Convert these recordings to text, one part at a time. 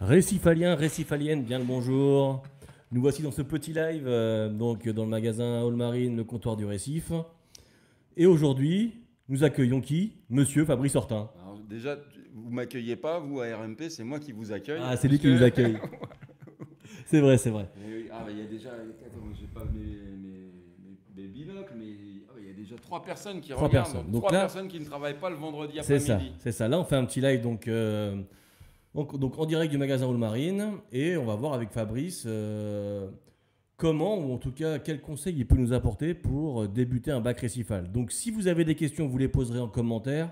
Récifalien, récifalienne, bien le bonjour. Nous voici dans ce petit live, euh, donc dans le magasin All Marine, le comptoir du récif. Et aujourd'hui, nous accueillons qui? Monsieur Fabrice Hortin. Alors, déjà, vous m'accueillez pas, vous à RMP, c'est moi qui vous accueille. Ah, c'est lui qui nous accueille. C'est vrai, c'est vrai. Eh oui, Ah, bah, il y a déjà. Attends, j'ai pas mes, mes, mes- mes binocles, mais ah, il y a déjà trois personnes qui Trois regardent. personnes. donc trois là- personnes qui ne travaillent pas le vendredi C'est ça, après-midi. c'est ça. Là, on fait un petit live donc, euh, donc, donc en direct du magasin All Marine et on va voir avec Fabrice euh, comment ou en tout cas quels conseils il peut nous apporter pour euh, débuter un bac récifal. Donc, si vous avez des questions, vous les poserez en commentaire.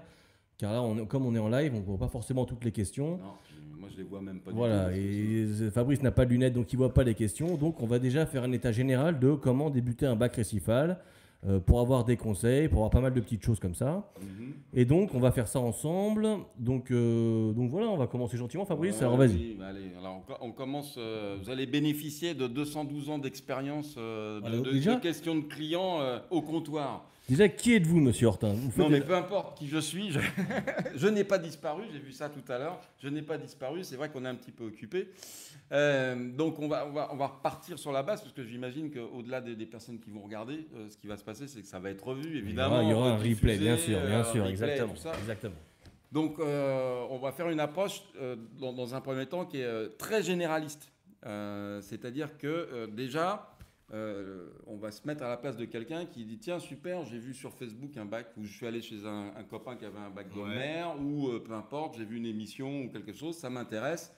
Car là, on comme on est en live, on ne voit pas forcément toutes les questions. Non, moi je les vois même pas Voilà, du tout. et Fabrice n'a pas de lunettes, donc il voit pas les questions. Donc on va déjà faire un état général de comment débuter un bac récifal euh, pour avoir des conseils, pour avoir pas mal de petites choses comme ça. Mhm. Et donc on va faire ça ensemble. Donc, euh, donc voilà, on va commencer gentiment, Fabrice. Ouais, Alors vas-y. oui, bah, allez, alors on, co- on commence. euh, vous allez bénéficier de 212 ans d'expérience de, questions de clients au comptoir. Déjà, qui êtes-vous, monsieur Hortin Vous Non, mais peu importe qui je suis, je, je n'ai pas disparu, j'ai vu ça tout à l'heure, je n'ai pas disparu, c'est vrai qu'on est un petit peu occupé. Euh, donc on va, on, va, on va repartir sur la base, parce que j'imagine qu'au-delà des, des personnes qui vont regarder, euh, ce qui va se passer, c'est que ça va être revu, il y aura, évidemment. il y aura un replay, bien sûr, euh, bien un sûr, replay, exactement. exactement. Donc, euh, on va faire une approche euh, dans, dans un premier temps qui est euh, très généraliste. Euh, C'est-à-dire que euh, déjà, euh, on va se mettre à la place de quelqu'un qui dit Tiens, super, j'ai vu sur Facebook un bac, ou je suis allé chez un, un copain qui avait un bac de Ouais. mer, ou euh, peu importe, j'ai vu une émission ou quelque chose, ça m'intéresse.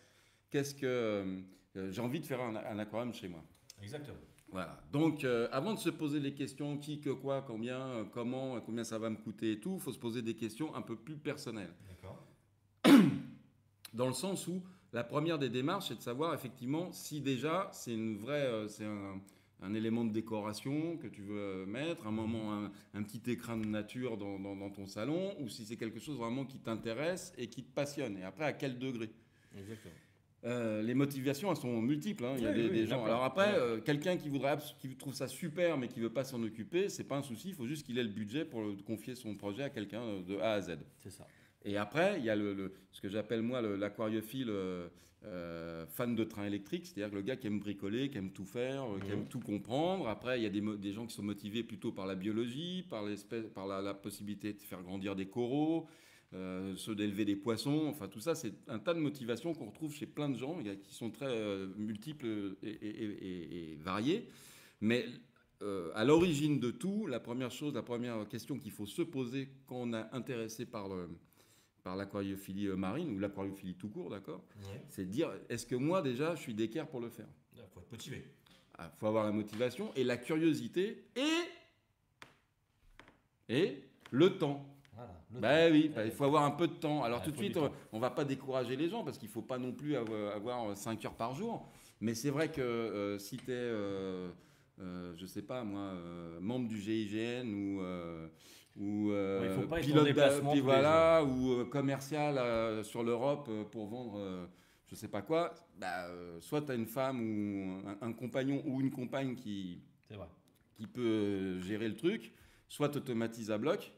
Qu'est-ce que. euh, j'ai envie de faire un, un aquarium chez moi. Exactement. Voilà. Donc, avant de se poser les questions qui, que, quoi, combien, comment, combien ça va me coûter et tout, il faut se poser des questions un peu plus personnelles. D'accord. Dans le sens où la première des démarches, c'est de savoir effectivement si déjà c'est une vraie, c'est un, un élément de décoration que tu veux mettre, un moment, un, un petit écrin de nature dans, dans- dans ton salon, ou si c'est quelque chose vraiment qui t'intéresse et qui te passionne. Et après, à quel degré? Exactement. Euh, les motivations, elles sont multiples. hein. Il y a Oui, des, oui, des gens. Alors après, Ouais. euh, quelqu'un qui voudrait, qui trouve ça super, mais qui veut pas s'en occuper, c'est pas un souci. Il faut juste qu'il ait le budget pour le- confier son projet à quelqu'un euh, de A à Z. C'est ça. Et après, il y a le, le- ce que j'appelle moi le- l'aquariophile euh, euh, fan de train électrique, c'est-à-dire le gars qui aime bricoler, qui aime tout faire, euh, qui aime tout comprendre. Après, il y a des, gens qui sont motivés plutôt par la biologie, par, la, la possibilité de faire grandir des coraux, euh, ceux d'élever des poissons. Enfin, tout ça, c'est un tas de motivations qu'on retrouve chez plein de gens, il y a- qui sont très euh, multiples et, et- et- et- et variées. Mais euh, à l'origine de tout, la première chose, la première question qu'il faut se poser quand on est intéressé par le par l'aquariophilie euh, marine ou l'aquariophilie tout court, d'accord C'est de dire est-ce que moi déjà je suis d'équerre pour le faire Il faut être motivé. Il faut avoir la motivation et la curiosité et et le temps. Voilà. le Bah temps. oui, bah, il faut avoir un peu de temps. Alors Ouais, tout de suite, on, on va pas décourager les gens parce qu'il faut pas non plus avoir, avoir 5 heures par jour. Mais c'est vrai que euh, si tu es, euh, euh, je sais pas moi, euh, membre du GIGN ou, euh, ou euh, Ouais, pilote puis voilà, ou euh, commercial euh, sur l'Europe pour vendre euh, je sais pas quoi, bah, soit tu as une femme ou un, un compagnon ou une compagne qui, vrai. qui peut gérer le truc, soit tu automatises à bloc.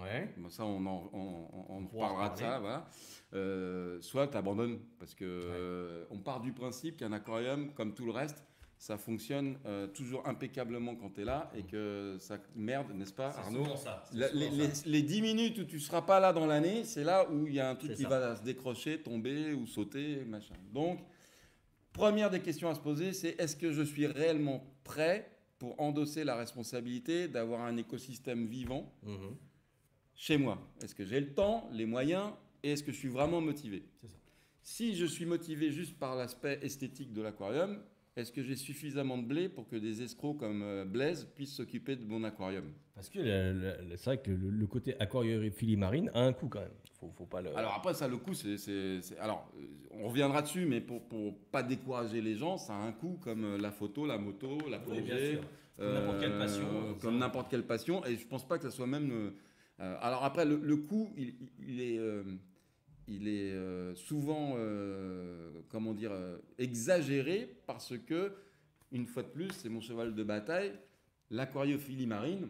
Ouais. Bon, ça, on en, on, on- on pourra reparlera de ça. Voilà. Soit tu abandonnes, parce que euh, on part du principe qu'un aquarium, comme tout le reste, ça fonctionne euh, toujours impeccablement quand tu es là et que ça merde, n'est-ce pas, Arnaud ça. La- les, les, les 10 minutes où tu seras pas là dans l'année, c'est là où il y a un truc qui ça. va se décrocher, tomber ou sauter, machin. Donc, première des questions à se poser, c'est est-ce que je suis réellement prêt pour endosser la responsabilité d'avoir un écosystème vivant Mhm. chez moi? Est-ce que j'ai le temps, les moyens et est-ce que je suis vraiment motivé? Ça. Si je suis motivé juste par l'aspect esthétique de l'aquarium, est-ce que j'ai suffisamment de blé pour que des escrocs comme euh, Blaise puissent s'occuper de mon aquarium? Parce que c'est vrai que le, le côté aquariophilie marine a un coût quand même. Faut, faut pas le. Alors après, ça, le coût, c'est... Alors, euh, on reviendra dessus, mais pour, pour pas décourager les gens, ça a un coût comme euh, la photo, la moto, la Oui, plongée. sûr. Comme n'importe quelle passion, euh, Comme n'importe quelle passion. Et je pense pas que ça soit même... euh, euh, alors après, le, le coût, il, il est... il est euh, souvent, euh, comment dire, euh, exagéré parce que, une fois de plus, c'est mon cheval de bataille, l'aquariophilie marine,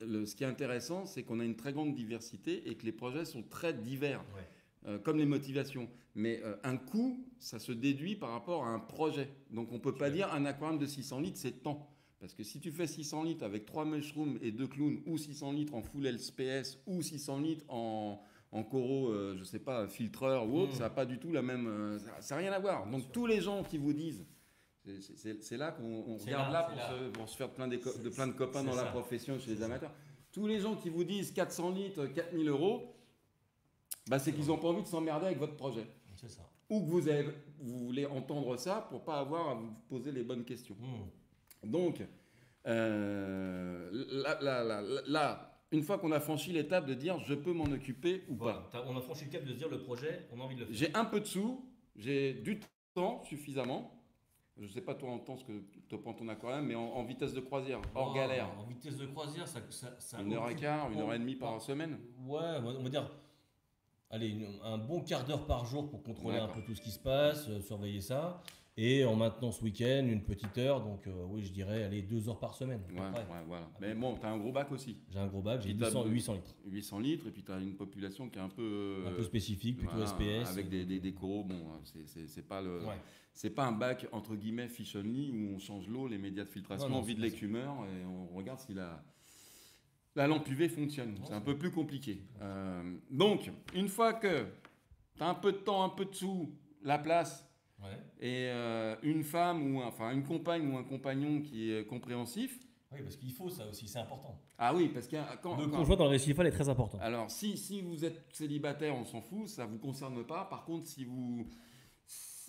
le- ce qui est intéressant, c'est qu'on a une très grande diversité et que les projets sont très divers. Ouais. comme les motivations. Mais un coût, ça se déduit par rapport à un projet. Donc on ne peut pas dire un aquarium de 600 litres, c'est tant. Parce que si tu fais 600 litres avec 3 mushrooms et 2 clowns, ou 600 litres en full LSPS, ou 600 litres en, en coraux, euh, je sais pas, filtreur ou autre, Mm. ça n'a pas du tout la même. euh, ça- n'a rien à voir. Donc tous les gens qui vous disent. c'est- là qu'on regarde là, là, pour, là. Se, pour se faire plein de plein de copains dans la profession chez les amateurs. Tous les gens qui vous disent 400 litres, 4000 euros, bah, c'est qu'ils n'ont pas envie de s'emmerder avec votre projet. C'est ça. Ou que vous, avez- vous voulez entendre ça pour pas avoir à vous poser les bonnes questions. Hmm. Donc, euh, là, là, là, là, une fois qu'on a franchi l'étape de dire je peux m'en occuper ou Voilà. pas, On a franchi le cap de se dire le projet, on a envie de le faire. j'ai un peu de sous, j'ai du temps suffisamment. Je sais pas toi en temps ce que tu prends ton aquarium, mais en, en vitesse de croisière, hors Oh, galère. En vitesse de croisière, ça. ça, ça Une heure et quart, une heure et demie par semaine. Ouais, on va, dire. Allez, un bon quart d'heure par jour pour contrôler un peu tout ce qui se passe, euh, surveiller ça. Et en maintenant ce week-end, une petite heure. Donc, euh, oui, je dirais, allez, deux heures par semaine. Ouais, ouais, voilà. Mais bon, tu as un gros bac aussi. J'ai un gros bac, j'ai Qui tape 800, de- 800 litres. 800 litres, et puis tu as une population qui est un peu. Un euh, peu spécifique, plutôt voilà, SPS. Avec des, des, des coraux, bon, c'est- c'est pas le. Ouais. C'est pas un bac entre guillemets fish only où on change l'eau, les médias de filtration, Non, non, on vide l'écumeur et on regarde si la, la lampe UV fonctionne. C'est un peu plus compliqué. Euh, donc, une fois que tu as un peu de temps, un peu de sous, la place Ouais. et euh, une femme ou enfin une compagne ou un compagnon qui est compréhensif. Oui, parce qu'il faut ça aussi, c'est important. Ah oui, parce que quand, Le quand- conjoint dans le récifal est très important. alors, si, si vous êtes célibataire, on s'en fout, ça ne vous concerne pas. Par contre, si vous.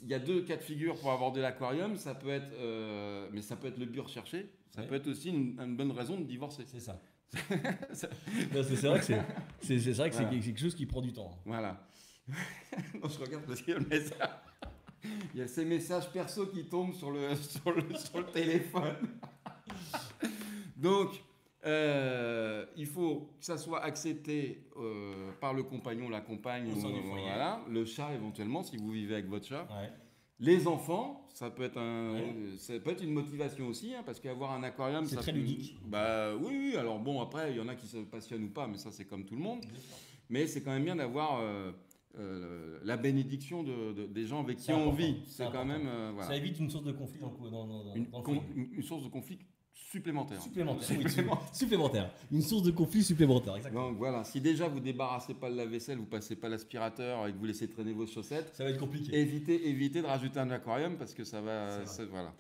Il y a deux cas de figure pour aborder l'aquarium. Ça peut être. euh, mais ça peut être le but recherché. Ça Ouais. peut être aussi une, une bonne raison de divorcer. C'est ça. C'est vrai que c'est c'est- c'est vrai que c'est Voilà. quelque chose qui prend du temps. Voilà. non, je regarde parce qu'il y a le message. Il y a ces messages perso qui tombent sur le, sur le, sur le téléphone. Donc, euh, il faut que ça soit accepté euh, par le compagnon, la compagne, ou, voilà, le chat éventuellement, si vous vivez avec votre chat. Ouais. Les enfants, ça peut être, un, Ouais. ça peut être une motivation aussi, hein, parce qu'avoir un aquarium, C'est très peut- ludique. Bah oui, oui, alors bon, après, il y en a qui se passionnent ou pas, mais ça, c'est comme tout le monde. Mais c'est quand même bien d'avoir euh, euh, la bénédiction de, de- des gens avec qui on vit. c'est quand même euh, voilà. Ça évite une source de conflit dans le, dans, dans- dans- une, dans con- source de conflit supplémentaire. Supplémentaire. oui, Supplémentaire. Une source de conflit supplémentaire, exactement. Donc voilà, si déjà vous débarrassez pas le lave-vaisselle, vous passez pas l'aspirateur et que vous laissez traîner vos chaussettes, Ça va être compliqué. évitez, évitez de rajouter un aquarium parce que ça va. Ça- voilà.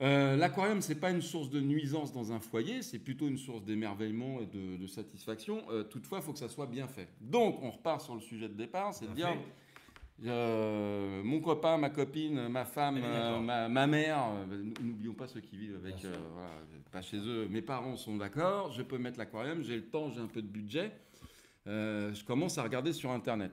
Euh, L'aquarium, c'est pas une source de nuisance dans un foyer, c'est plutôt une source d'émerveillement et de, de satisfaction. Euh, toutefois, il faut que ça soit bien fait. Donc, on repart sur le sujet de départ, c'est de dire euh, mon copain, ma copine, ma femme, ma, ma mère, n'oublions pas ceux qui vivent avec, voilà, pas chez eux, mes parents sont d'accord, je peux mettre l'aquarium, j'ai le temps, j'ai un peu de budget. Je commence à regarder sur Internet.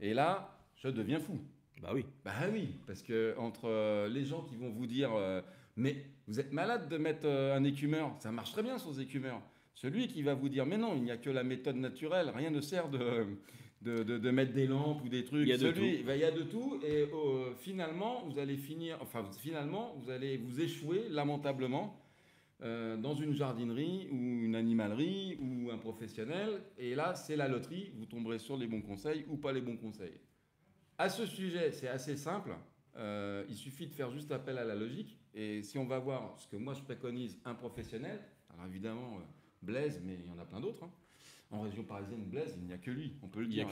Et là, je deviens fou. Bah oui. Bah oui, parce que entre euh, les gens qui vont vous dire euh, mais vous êtes malade de mettre euh, un écumeur, ça marche très bien sur les écumeurs. Celui qui va vous dire mais non, il n'y a que la méthode naturelle, rien ne sert de, de, de- de mettre des lampes ou des trucs. Il y a de Celui, bah, il y a de tout et finalement vous allez finir, enfin finalement vous allez vous échouer lamentablement. euh, dans une jardinerie ou une animalerie ou un professionnel, et là c'est la loterie, vous tomberez sur les bons conseils ou pas les bons conseils. À ce sujet, c'est assez simple. Euh, il suffit de faire juste appel à la logique. Et si on va voir ce que moi je préconise, un professionnel, alors évidemment, euh, Blaise, mais il y en a plein d'autres. hein. En région parisienne, Blaise, il n'y a que lui, on peut le Il y a dire.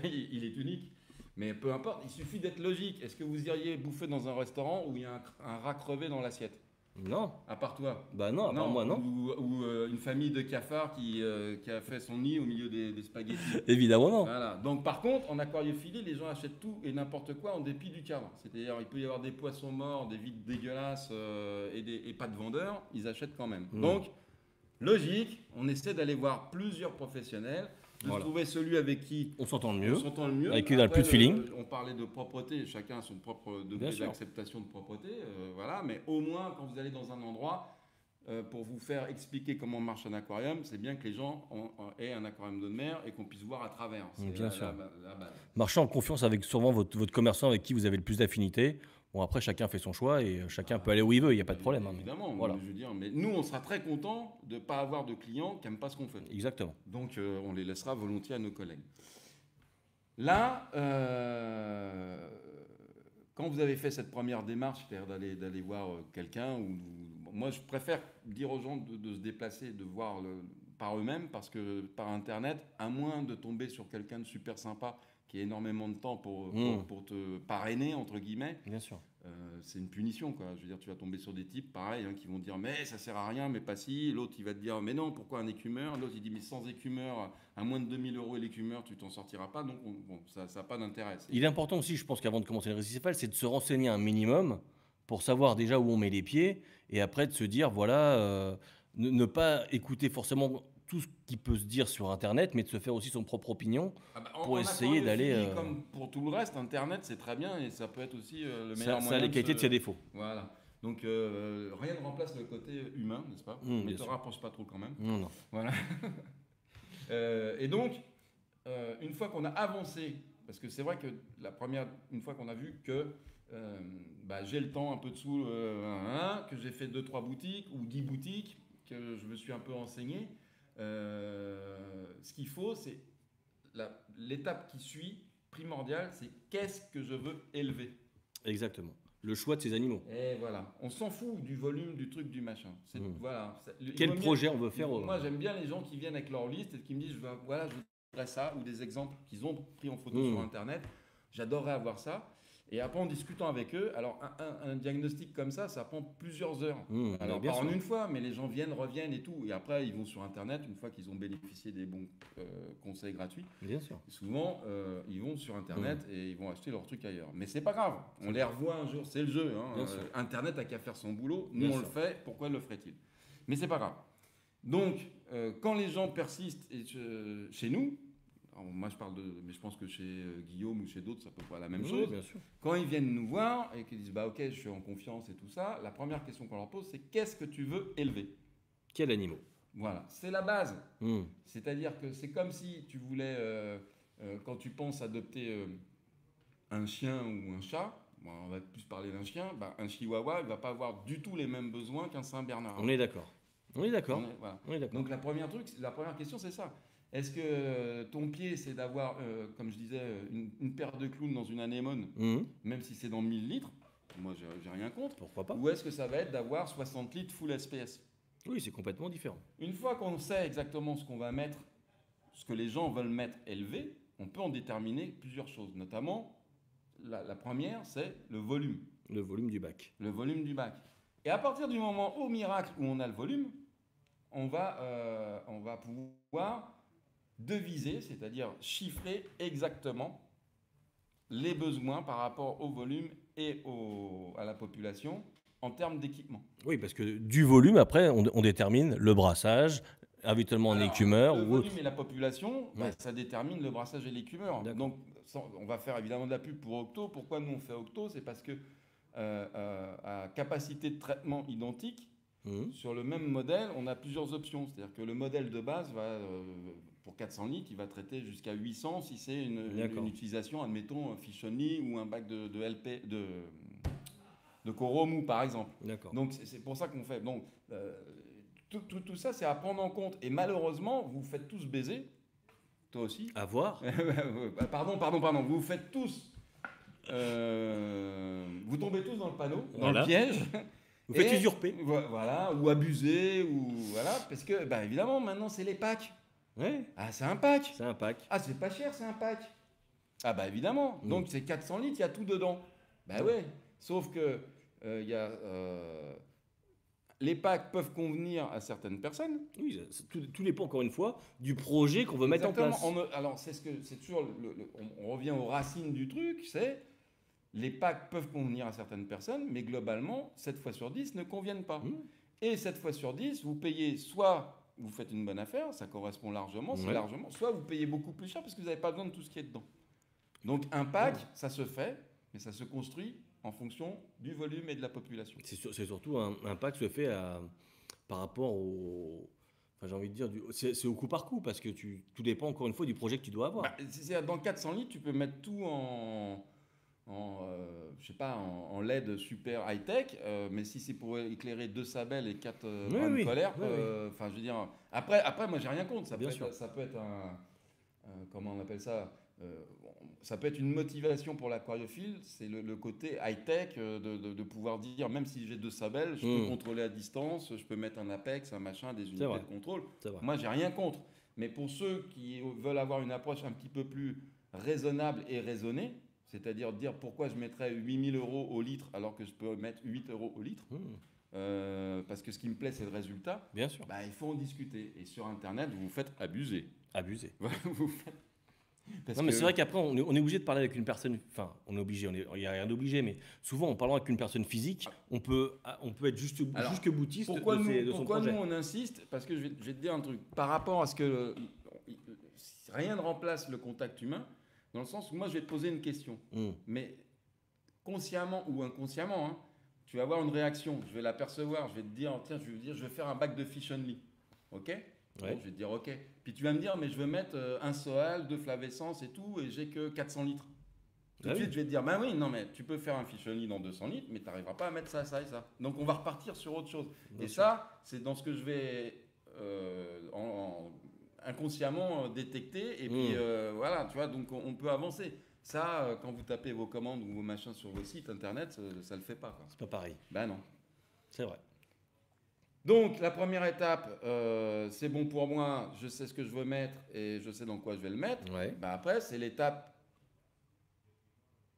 que lui. il, est unique. Mais peu importe, il suffit d'être logique. Est-ce que vous iriez bouffer dans un restaurant où il y a un, un rat crevé dans l'assiette? Non. À part toi Bah non, à part moi, non. Ou, ou, euh, une famille de cafards qui, euh, qui a fait son nid au milieu des, des spaghettis. Évidemment, non. Voilà. Donc par contre, en aquariophilie, les gens achètent tout et n'importe quoi en dépit du cadre. C'est-à-dire, il peut y avoir des poissons morts, des vides dégueulasses euh, et, des, et pas de vendeurs, ils achètent quand même. Mm. Donc, logique, on essaie d'aller voir plusieurs professionnels, de Voilà. trouver celui avec qui On s'entend le on mieux. s'entend le mieux. Avec qui on a le plus de feeling. euh, on parlait de propreté, chacun a son propre degré d'acceptation de propreté. euh, voilà, mais au moins, quand vous allez dans un endroit, euh, pour vous faire expliquer comment marche un aquarium, c'est bien que les gens ont- ont- aient un aquarium de mer et qu'on puisse voir à travers. Bien la- sûr. la-. Marchez en confiance avec sûrement votre, votre commerçant avec qui vous avez le plus d'affinité. Bon, après, chacun fait son choix et euh, chacun peut aller où il veut, il n'y a pas de problème. hein, mais- Évidemment, Voilà. je veux dire, mais nous, on sera très contents de ne pas avoir de clients qui n'aiment pas ce qu'on fait. Exactement. Donc, euh, on les laissera volontiers à nos collègues. Là, euh, quand vous avez fait cette première démarche, c'est-à-dire d'aller, voir quelqu'un, ou, ou- moi je préfère dire aux gens de, de se déplacer, de voir le- par eux-mêmes, parce que par Internet, à moins de tomber sur quelqu'un de super sympa qui a énormément de temps pour, pour, Mm. pour te parrainer, entre guillemets, Bien sûr. euh, c'est une punition. Quoi. Je veux dire, tu vas tomber sur des types, pareil, hein, qui vont dire mais ça sert à rien, mais pas si. L'autre, il va te dire mais non, pourquoi un écumeur? L'autre, il dit mais sans écumeur, à moins de 2000 euros l'écumeur, tu t'en sortiras pas. Donc on- bon, ça n'a pas d'intérêt. Il est important aussi, je pense qu'avant de commencer le récifal, c'est de se renseigner un minimum pour savoir déjà où on met les pieds et après de se dire, voilà, euh, ne, ne pas écouter forcément tout ce qui peut se dire sur Internet, mais de se faire aussi son propre opinion. Ah bah, pour essayer d'aller, euh, Comme pour tout le reste, Internet, c'est très bien et ça peut être aussi euh, le Ça, meilleur ça a moyen. les de qualités se- de ses défauts. Voilà. Donc euh, rien ne remplace le côté humain, n'est-ce pas? Mm, Mais te rapproche pas trop quand même. Non, non. Voilà. Euh, et donc, une fois qu'on a avancé, parce que c'est vrai que la première, une fois qu'on a vu que bah, j'ai le temps un peu dessous, euh, hein, que j'ai fait 2-3 boutiques ou 10 boutiques, que je me suis un peu renseigné, euh, ce qu'il faut, c'est l'étape qui suit, primordiale, c'est qu'est-ce que je veux élever Exactement. Le choix de ces animaux. et voilà, on s'en fout du volume, du truc, du machin. C'est- Mm. Voilà. Quel projet on veut faire au- Moi, j'aime bien les gens qui viennent avec leur liste et qui me disent, je veux, voilà, je voudrais ça, ou des exemples qu'ils ont pris en photo Mm. sur Internet. J'adorerais avoir ça. Et après, en discutant avec eux, alors un, un- un diagnostic comme ça, ça prend plusieurs heures. Mmh, Alors, pas en une fois, mais les gens viennent, reviennent et tout. Et après, ils vont sur Internet, une fois qu'ils ont bénéficié des bons euh, conseils gratuits. Bien sûr. Souvent, euh, ils vont sur Internet Mmh. et ils vont acheter leurs trucs ailleurs. Mais c'est pas grave, on les revoit un jour, c'est le jeu. hein. Euh. Internet a qu'à faire son boulot, nous Bien on sûr. le fait, pourquoi le ferait-il? Mais c'est pas grave. Donc, quand les gens persistent et, chez nous, alors, moi je parle de, mais je pense que chez euh, Guillaume ou chez d'autres, ça peut pas la même Oui, chose. bien sûr. Quand ils viennent nous voir et qu'ils disent bah ok, je suis en confiance et tout ça, la première question qu'on leur pose, c'est qu'est-ce que tu veux élever? Quel animaux Voilà, c'est la base. Mmh. C'est-à-dire que c'est comme si tu voulais, euh, euh, quand tu penses adopter euh, un chien ou un chat, bon, on va plus parler d'un chien, bah, un chihuahua, il va pas avoir du tout les mêmes besoins qu'un Saint-Bernard. On est d'accord. On est d'accord. On est- voilà. Donc la première, truc, la première question, c'est ça. Est-ce que euh, ton pied, c'est d'avoir, euh, comme je disais, euh, une, une paire de clowns dans une anémone, Mmh. même si c'est dans 1000 litres? Moi, j'ai j'ai rien contre. Pourquoi pas? Ou est-ce que ça va être d'avoir 60 litres full SPS Oui, c'est complètement différent. Une fois qu'on sait exactement ce qu'on va mettre, ce que les gens veulent mettre élevé, on peut en déterminer plusieurs choses. Notamment, la, la première, c'est le volume. Le volume du bac. Le volume du bac. Et à partir du moment, au miracle, où on a le volume, on va, euh, on va pouvoir deviser, c'est-à-dire chiffrer exactement les besoins par rapport au volume et au- à la population en termes d'équipement. Oui, parce que du volume, après, on, on détermine le brassage, habituellement en écumeur Le ou autre. volume et la population, bah, ça détermine le brassage et l'écumeur. Donc, on va faire évidemment de la pub pour Octo. Pourquoi nous on fait Octo? C'est parce que euh, euh, à capacité de traitement identique, Mmh. sur le même modèle, on a plusieurs options. C'est-à-dire que le modèle de base va, euh, pour 400 litres, il va traiter jusqu'à 800 si c'est une, utilisation, admettons, un fish only ou un bac de, de LP, de, de Koromu par exemple. D'accord. Donc c'est pour ça qu'on fait. Donc euh, tout, tout- tout ça, c'est à prendre en compte. Et malheureusement, vous vous faites tous baiser. Toi aussi. À voir. pardon, pardon, pardon. Vous vous faites tous. euh, vous tombez tous dans le panneau, dans Voilà. le piège. Vous faites usurper. Vo- Voilà, ou abuser, ou voilà, parce que, bah, évidemment, maintenant c'est les packs. Ouais, Ah, c'est un pack. c'est un pack. Ah, c'est pas cher, c'est un pack. Ah, bah évidemment. Mm. Donc c'est 400 litres, il y a tout dedans. Bah ouais. Sauf que euh, y a euh, les packs peuvent convenir à certaines personnes. Oui, tout, tout dépend encore une fois du projet qu'on veut mettre en place. On alors c'est ce que c'est toujours. le- le- on, on revient aux racines du truc, c'est les packs peuvent convenir à certaines personnes, mais globalement, 7 fois sur 10 ne conviennent pas. Mmh. Et 7 fois sur 10, vous payez soit vous faites une bonne affaire, ça correspond largement, c'est Ouais. largement, soit vous payez beaucoup plus cher parce que vous n'avez pas besoin de tout ce qui est dedans. Donc un pack, ça se fait, mais ça se construit en fonction du volume et de la population. C'est sur- c'est surtout un, un pack se fait à- par rapport au. Enfin, j'ai envie de dire, c'est au coup par coup parce que tu, tout dépend encore une fois du projet que tu dois avoir. Bah, dans 400 litres, tu peux mettre tout en, en euh, je sais pas, en, en LED super high-tech, euh, mais si c'est pour éclairer deux sabelles et quatre euh, Oui, bras de oui, colère, oui, oui. euh, enfin, je veux dire, après, après moi, j'ai rien contre. Ça, Bien peut sûr. être, ça peut être un, comment on appelle ça Ça peut être une motivation pour l'aquariophile, c'est le, le côté high-tech de, de- de pouvoir dire, même si j'ai deux sabelles, je peux Mm. contrôler à distance, je peux mettre un apex, un machin, des unités de contrôle. Moi, j'ai rien contre. Mais pour ceux qui veulent avoir une approche un petit peu plus raisonnable et raisonnée, c'est-à-dire dire pourquoi je mettrais 8000 euros au litre alors que je peux mettre 8 euros au litre, Mmh, euh, parce que ce qui me plaît, c'est le résultat, bien sûr. bah, il faut en discuter. Et sur Internet, vous vous faites abuser. Vous faites- Parce non, mais que- c'est vrai qu'après, on est, on est obligé de parler avec une personne. Enfin, on est obligé, il n'y a rien d'obligé, mais souvent, en parlant avec une personne physique, on peut, ah, on peut être juste, Alors, jusque boutiste Pourquoi, de, nous, ses- de son pourquoi projet. nous on insiste? Parce que je vais, je vais te dire un truc. Par rapport à ce que rien ne remplace le contact humain, dans le sens où moi je vais te poser une question, Mmh. mais consciemment ou inconsciemment, hein, tu vas avoir une réaction. Je vais l'apercevoir. Je vais te dire tiens, je vais dire je vais faire un bac de fish only. Ok? Bon. Je vais te dire ok. Puis tu vas me dire mais je veux mettre euh, un soal, deux flavescence et tout, et j'ai que 400 litres. Tout Ah de oui. suite, je vais te dire, bah oui, non, mais tu peux faire un fish only dans 200 litres, mais tu n'arriveras pas à mettre ça, ça et ça. Donc, on va repartir sur autre chose. Bien et sûr. ça, c'est dans ce que je vais euh, en- en- inconsciemment euh, détecter. Et puis, Mm. euh, voilà, tu vois, donc on, on peut avancer. Ça, euh, quand vous tapez vos commandes ou vos machins sur vos sites internet, ça, ça le fait pas. Quoi. C'est pas pareil. Ben non. C'est vrai. Donc, la première étape, euh, c'est bon pour moi, je sais ce que je veux mettre et je sais dans quoi je vais le mettre. Ouais. Ben après, c'est l'étape.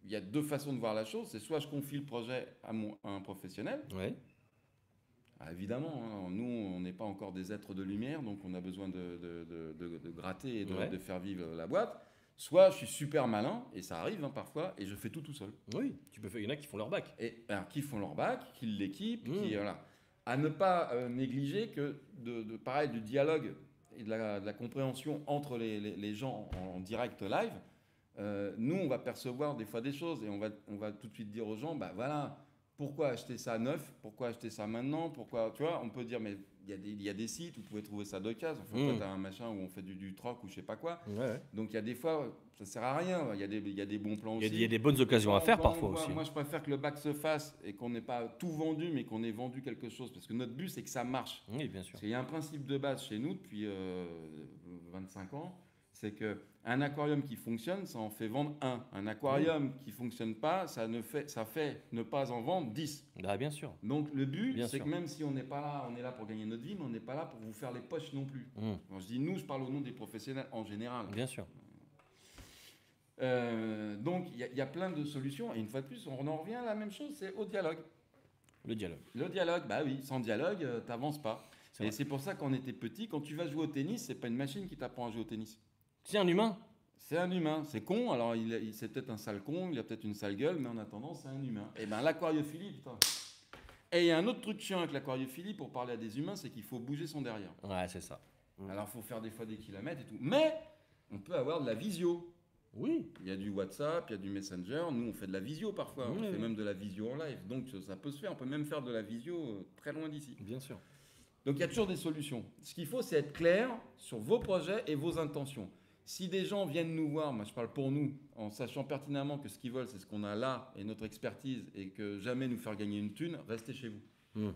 Il y a deux façons de voir la chose. C'est soit je confie le projet à, mon, à un professionnel. Ouais. Ah, évidemment, hein, nous, on n'est pas encore des êtres de lumière, donc on a besoin de, de- de- de- de gratter et de, Ouais. de faire vivre la boîte. Soit je suis super malin, et ça arrive hein, parfois, et je fais tout tout seul. Oui. Tu peux faire. Il y en a qui font leur bac. Et alors, qui font leur bac, qui l'équipent, Mmh. qui voilà. À ne pas euh, négliger que de, pareil du dialogue et de la, compréhension entre les, les- les gens en, en direct live. euh, nous, on va percevoir des fois des choses et on va, on va tout de suite dire aux gens, bah voilà, pourquoi acheter ça neuf? Pourquoi acheter ça maintenant? Pourquoi Tu vois, on peut dire, mais il y, a des- il y a des sites où vous pouvez trouver ça d'occasion. Enfin, Mmh. toi, tu as un machin où on fait du, du troc ou je sais pas quoi. Ouais, ouais. Donc il y a des fois, ça sert à rien. Il y, a des- il y a des bons plans Il y, a, aussi. il y a des bonnes occasions à faire parfois aussi. Moi, je préfère que le bac se fasse et qu'on n'ait pas tout vendu, mais qu'on ait vendu quelque chose. Parce que notre but, c'est que ça marche. Oui, bien sûr. Parce qu'il y a un principe de base chez nous depuis euh, 25 ans, c'est que un aquarium qui fonctionne, ça en fait vendre un. Un aquarium qui fonctionne pas, ça, ne fait, ça fait ne pas en vendre 10. Ah, bien sûr. Donc le but, c'est que même si on n'est pas là, on est là pour gagner notre vie, mais on n'est pas là pour vous faire les poches non plus. Mmh. Quand je dis nous, je parle au nom des professionnels en général. Bien sûr. Euh, donc il y, a- il y a plein de solutions. Et une fois de plus, on en revient à la même chose, c'est au dialogue. Le dialogue. Le dialogue, bah oui, sans dialogue, euh, t'avances pas. Et c'est pour ça qu'on était petit, quand tu vas jouer au tennis, c'est pas une machine qui t'apprend à jouer au tennis. C'est un humain. C'est un humain, c'est con, alors il, il- c'est peut-être un sale con, il a peut-être une sale gueule, mais en attendant, c'est un humain. Et ben l'aquariophilie, putain. Et il y a un autre truc chiant avec l'aquariophilie pour parler à des humains, c'est qu'il faut bouger son derrière. Ouais, c'est ça. Mm. Alors il faut faire des fois des kilomètres et tout. Mais on peut avoir de la visio. Oui. Il y a du WhatsApp, il y a du Messenger. Nous, on fait de la visio parfois. Oui, on fait même de la visio en live. Donc, ça peut se faire. On peut même faire de la visio euh, très loin d'ici. Bien sûr. Donc, il y a toujours des solutions. Ce qu'il faut, c'est être clair sur vos projets et vos intentions. Si des gens viennent nous voir, moi je parle pour nous, en sachant pertinemment que ce qu'ils veulent, c'est ce qu'on a là et notre expertise et que jamais nous faire gagner une thune, restez chez vous.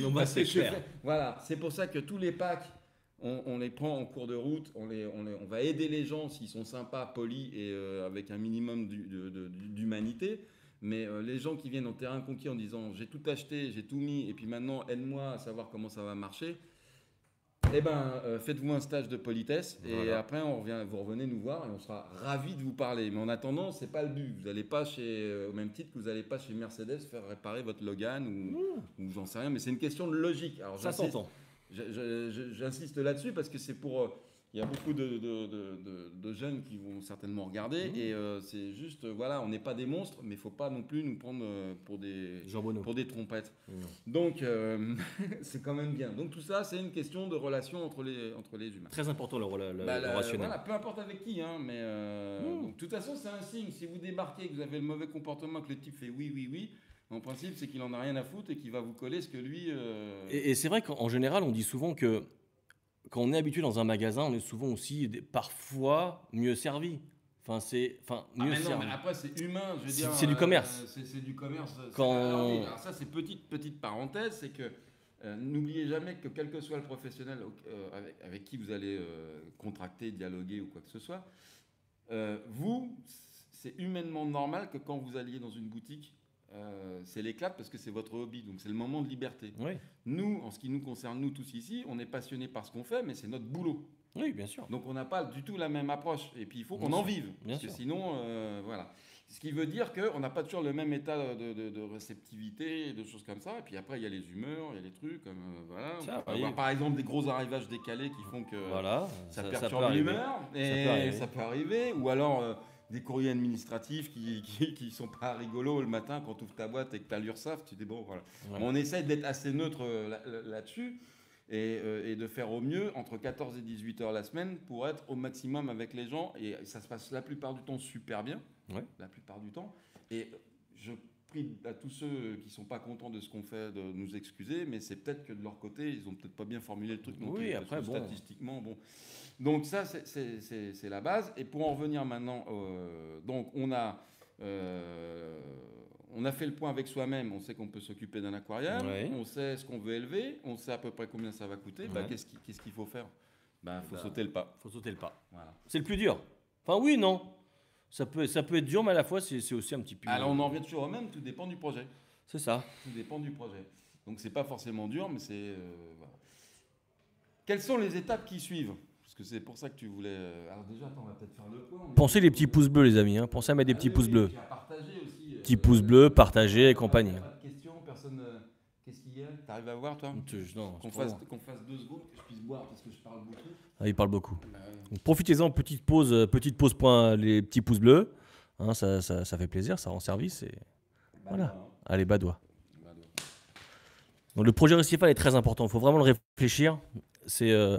Non, bah, c'est clair. Voilà, c'est pour ça que tous les packs, on, on les prend en cours de route, on, les, on, les- on va aider les gens s'ils sont sympas, polis et euh, avec un minimum d'humanité. Mais euh, les gens qui viennent en terrain conquis en disant j'ai tout acheté, j'ai tout mis, et puis maintenant aide-moi à savoir comment ça va marcher, eh ben euh, faites-vous un stage de politesse et Voilà. après on revient, vous revenez nous voir et on sera ravis de vous parler. Mais en attendant, c'est pas le but. Vous n'allez pas chez, euh, au même titre que vous n'allez pas chez Mercedes faire réparer votre Logan ou, ou j'en sais rien, mais c'est une question de logique. Alors, Ça s'entend. J'insiste là-dessus parce que c'est pour. Il y a beaucoup de, de- de- de- de jeunes qui vont certainement regarder Mmh. et euh, c'est juste, euh, voilà, on n'est pas des monstres, mais il faut pas non plus nous prendre euh, pour des, pour des trompettes. Non. Donc, euh, c'est quand même bien. Donc tout ça, c'est une question de relation entre les, entre les humains. Très important le, le- Bah, le la- relationnel. voilà, peu importe avec qui, hein, mais euh, Mmh. donc, de toute façon, c'est un signe. Si vous débarquez, que vous avez le mauvais comportement, que le type fait oui, oui, oui, en principe, c'est qu'il en a rien à foutre et qu'il va vous coller ce que lui. Et, et c'est vrai qu'en en général, on dit souvent que quand on est habitué dans un magasin, on est souvent aussi des- parfois mieux servi. Enfin, c'est enfin Ah, mieux mais non, mais après, c'est humain, je veux C'est- dire. c'est du euh, commerce. c'est c'est du commerce. Quand- Alors, oui, alors ça, c'est petite, petite parenthèse, c'est que Euh, N'oubliez jamais que quel que soit le professionnel euh, avec, avec qui vous allez euh, contracter, dialoguer ou quoi que ce soit, euh, vous, c'est humainement normal que quand vous alliez dans une boutique, euh, c'est l'éclate parce que c'est votre hobby, donc c'est le moment de liberté. Oui, Nous, en ce qui nous concerne, nous tous ici, on est passionnés par ce qu'on fait, mais c'est notre boulot. oui, bien sûr. Donc on n'a pas du tout la même approche. Et puis il faut qu'on en vive. bien parce que sinon, euh, voilà. Ce qui veut dire qu'on n'a pas toujours le même état de, de- de réceptivité, de choses comme ça. Et puis après, il y a les humeurs, il y a les trucs. Comme, euh, voilà. On Ça peut avoir, par exemple des gros arrivages décalés qui font que Voilà, ça, peut perturbe l'humeur. Et peut arriver. ça peut arriver. Ou alors euh, des courriers administratifs qui, qui, qui sont pas rigolos le matin quand tu ouvres ta boîte et que tu as l'URSSAF. Tu dis bon, voilà. Ouais. On essaie d'être assez neutre euh, là- là- là-dessus et, euh, et de faire au mieux entre 14 et 18 heures la semaine pour être au maximum avec les gens. Et ça se passe la plupart du temps super bien, Ouais. la plupart du temps. Et je prie à tous ceux qui sont pas contents de ce qu'on fait de nous excuser, mais c'est peut-être que de leur côté, ils ont peut-être pas bien formulé le truc. non Oui, plus, après, bon. Statistiquement, bon. Donc ça, c'est- la base. Et pour en revenir maintenant, euh, donc on a, euh, on a fait le point avec soi-même. On sait qu'on peut s'occuper d'un aquarium. Ouais. On sait ce qu'on veut élever. On sait à peu près combien ça va coûter. Bah. Qu'est-ce qui- qu'est-ce qu'il faut faire? Il faut Bah, sauter le pas. faut sauter le pas. Voilà. C'est le plus dur. Enfin, oui, non. Ça peut, ça peut être dur, mais à la fois, c'est aussi un petit peu. Alors on en revient toujours au même. Tout dépend du projet. C'est ça. Tout dépend du projet. Donc c'est pas forcément dur, mais c'est euh, voilà. Quelles sont les étapes qui suivent? Parce que c'est pour ça que tu voulais. euh, Alors déjà, attends, on va peut-être faire le point. Pensez les petits pouces bleus, les amis. hein. Pensez à mettre des Ah petits oui, pouces bleus. aussi, euh, Petits pouces bleus, partager et compagnie. Pas de questions, personne. euh, T'arrives à voir toi Qu'on fasse, deux secondes, que je puisse boire parce que je parle beaucoup. Ah, il parle beaucoup. Bah, Profitez-en, petite pause, euh, petite pause point, les petits pouces bleus. Hein, ça, ça, ça fait plaisir, ça rend service. Et... Voilà. bah, Allez, badois. bah. Donc le projet récifal est très important. Il faut vraiment le réfléchir. C'est euh,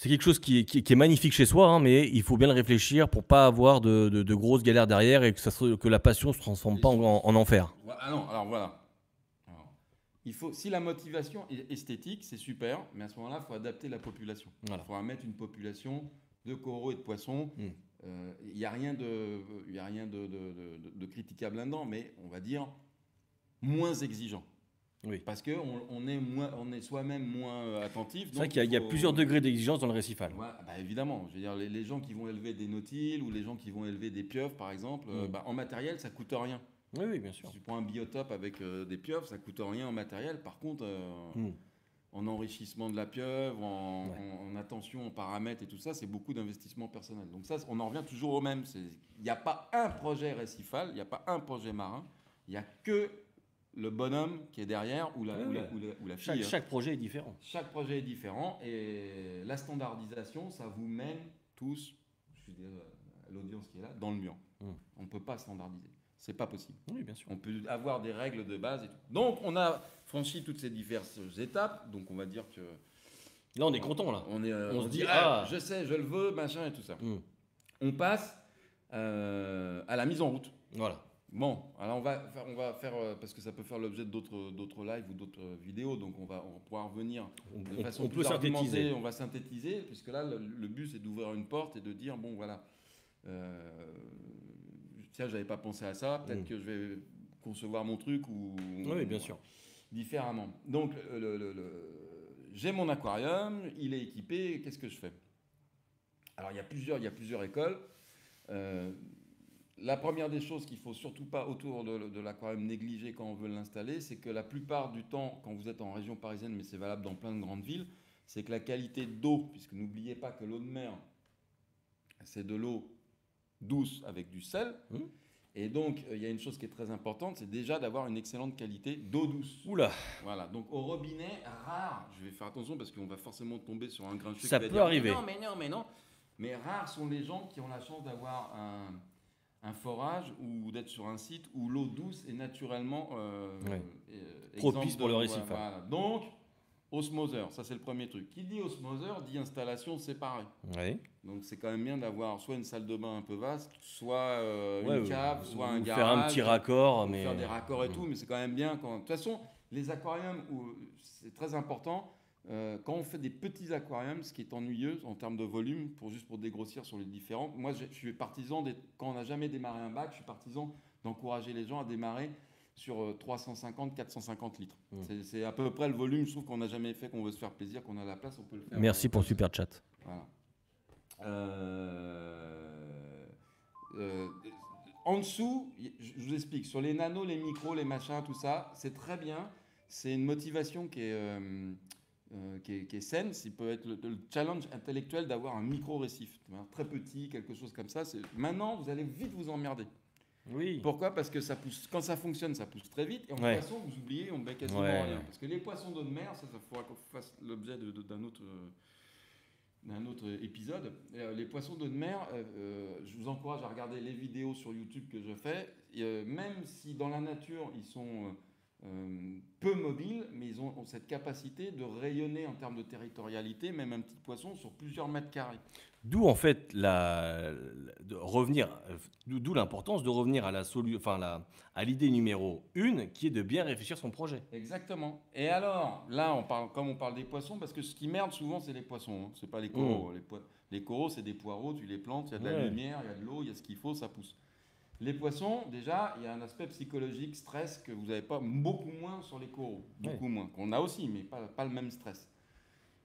quelque chose qui est, qui est- qui est magnifique chez soi, hein, mais il faut bien le réfléchir pour pas avoir de, de- de grosses galères derrière et que, ça se- que la passion se transforme pas en, en enfer. Ah non, alors voilà. Il faut, si la motivation est esthétique, c'est super, mais à ce moment-là, il faut adapter la population. Voilà. Il faut mettre une population de coraux et de poissons. Mm. Euh, Il n'y a rien, de, il y a rien de, de- de- de critiquable là-dedans, mais on va dire moins exigeant. Oui. Parce qu'on on est, moins- on est soi-même moins euh, attentif. C'est vrai qu'il y a, il y a faut- plusieurs degrés d'exigence dans le récifal. Ouais, bah évidemment, je veux dire, les, les gens qui vont élever des nautiles ou les gens qui vont élever des pieuvres, par exemple, euh, Mm. bah, en matériel, ça coûte rien. Oui, oui, bien sûr. Si tu prends un biotope avec euh, des pieuvres, ça coûte rien en matériel. Par contre, euh, Mm. en enrichissement de la pieuvre, en, Ouais. en- en attention, en paramètres et tout ça, c'est beaucoup d'investissement personnel. Donc ça, on en revient toujours au même. Il n'y a pas un projet récifal, il n'y a pas un projet marin, il n'y a que le bonhomme qui est derrière ou la, Ouais, ou la, ouais. ou la- ou la fille. Chaque, chaque projet est différent. Chaque projet est différent et la standardisation, ça vous mène tous, je suis désolé l'audience qui est là, dans le mur. Mm. On ne peut pas standardiser. C'est pas possible. Oui, bien sûr. On peut avoir des règles de base et tout. Donc, on a franchi toutes ces diverses étapes. Donc, on va dire que. Là, on est content, là. On, est, euh, On se dit, ah, ah. je sais, je le veux, machin et tout ça. Mm. On passe euh, à la mise en route. Voilà. Bon, alors on va faire, on va faire euh, parce que ça peut faire l'objet d'autres d'autres lives ou d'autres vidéos, donc on va, on va pouvoir revenir de on- façon on plus peut synthétiser. On va synthétiser, puisque là, le, le but, c'est d'ouvrir une porte et de dire, bon, voilà, euh, tiens, j'avais pas pensé à ça, peut-être Mm. que je vais concevoir mon truc ou Oui, bien sûr. différemment. Donc, le- le- le- j'ai mon aquarium, il est équipé, qu'est-ce que je fais? Alors, il y a plusieurs, il y a plusieurs écoles. Euh, la première des choses qu'il faut surtout pas autour de, de l'aquarium négliger quand on veut l'installer, c'est que la plupart du temps, quand vous êtes en région parisienne, mais c'est valable dans plein de grandes villes, c'est que la qualité d'eau, puisque n'oubliez pas que l'eau de mer, c'est de l'eau douce avec du sel. Mmh. Et donc, euh, il y a une chose qui est très importante, c'est déjà d'avoir une excellente qualité d'eau douce. Oula, Voilà, donc au robinet, rare, je vais faire attention parce qu'on va forcément tomber sur un grincheux Ça qui va peut dire, arriver. Mais non, mais non, mais non. Mais rares sont les gens qui ont la chance d'avoir un, un forage ou d'être sur un site où l'eau douce est naturellement euh, Ouais. euh, Propice pour le de- récifal. voilà. Donc, osmoseur, ça c'est le premier truc. Qui dit osmoseur dit installation séparée. oui. Donc c'est quand même bien d'avoir soit une salle de bain un peu vaste, soit euh, Ouais, une ou- cave, soit un garage. Faire un petit raccord, mais. faire des raccords et Mm. tout, mais c'est quand même bien. Quand... De toute façon, les aquariums, c'est très important. euh, quand on fait des petits aquariums, ce qui est ennuyeux en termes de volume, pour juste pour dégrossir sur les différents. Moi, je, je suis partisan, des- quand on n'a jamais démarré un bac, je suis partisan d'encourager les gens à démarrer sur 350-450 litres. Mm. C'est- à peu près le volume, je trouve qu'on n'a jamais fait, qu'on veut se faire plaisir, qu'on a la place, on peut le faire. Merci pour le super chat. Voilà. Euh, euh, en dessous, je vous explique, sur les nanos, les micros, les machins, tout ça, c'est très bien. C'est une motivation qui est, euh, euh, qui est, qui est saine. Ça peut être le, le challenge intellectuel d'avoir un micro-récif. Très petit, quelque chose comme ça. Maintenant, vous allez vite vous emmerder. Oui. Pourquoi? Parce que ça pousse, quand ça fonctionne, ça pousse très vite. Et en Ouais. poisson, vous oubliez, on met quasiment Ouais. rien. Parce que les poissons d'eau de mer, ça, ça faudra qu'on fasse l'objet d'un autre, euh, d'un autre épisode. Euh, les poissons d'eau de mer, euh, euh, je vous encourage à regarder les vidéos sur YouTube que je fais. Et, euh, même si dans la nature, ils sont euh, euh, peu mobiles, mais ils ont, ont cette capacité de rayonner en termes de territorialité, même un petit poisson, sur plusieurs mètres carrés. D'où en fait la, de revenir, d'où l'importance de revenir à la solu, enfin la, à l'idée numéro une, qui est de bien réfléchir son projet. Exactement. Et alors, là, on parle, comme on parle des poissons, parce que ce qui merde souvent, c'est les poissons. hein. C'est pas les coraux. Les, poi- les coraux, c'est des poireaux, tu les plantes, il y a de la lumière, il y a de l'eau, il y a ce qu'il faut, ça pousse. Les poissons, déjà, il y a un aspect psychologique, stress, que vous n'avez pas, beaucoup moins sur les coraux. Beaucoup moins. Qu'on a aussi, mais pas, pas le même stress.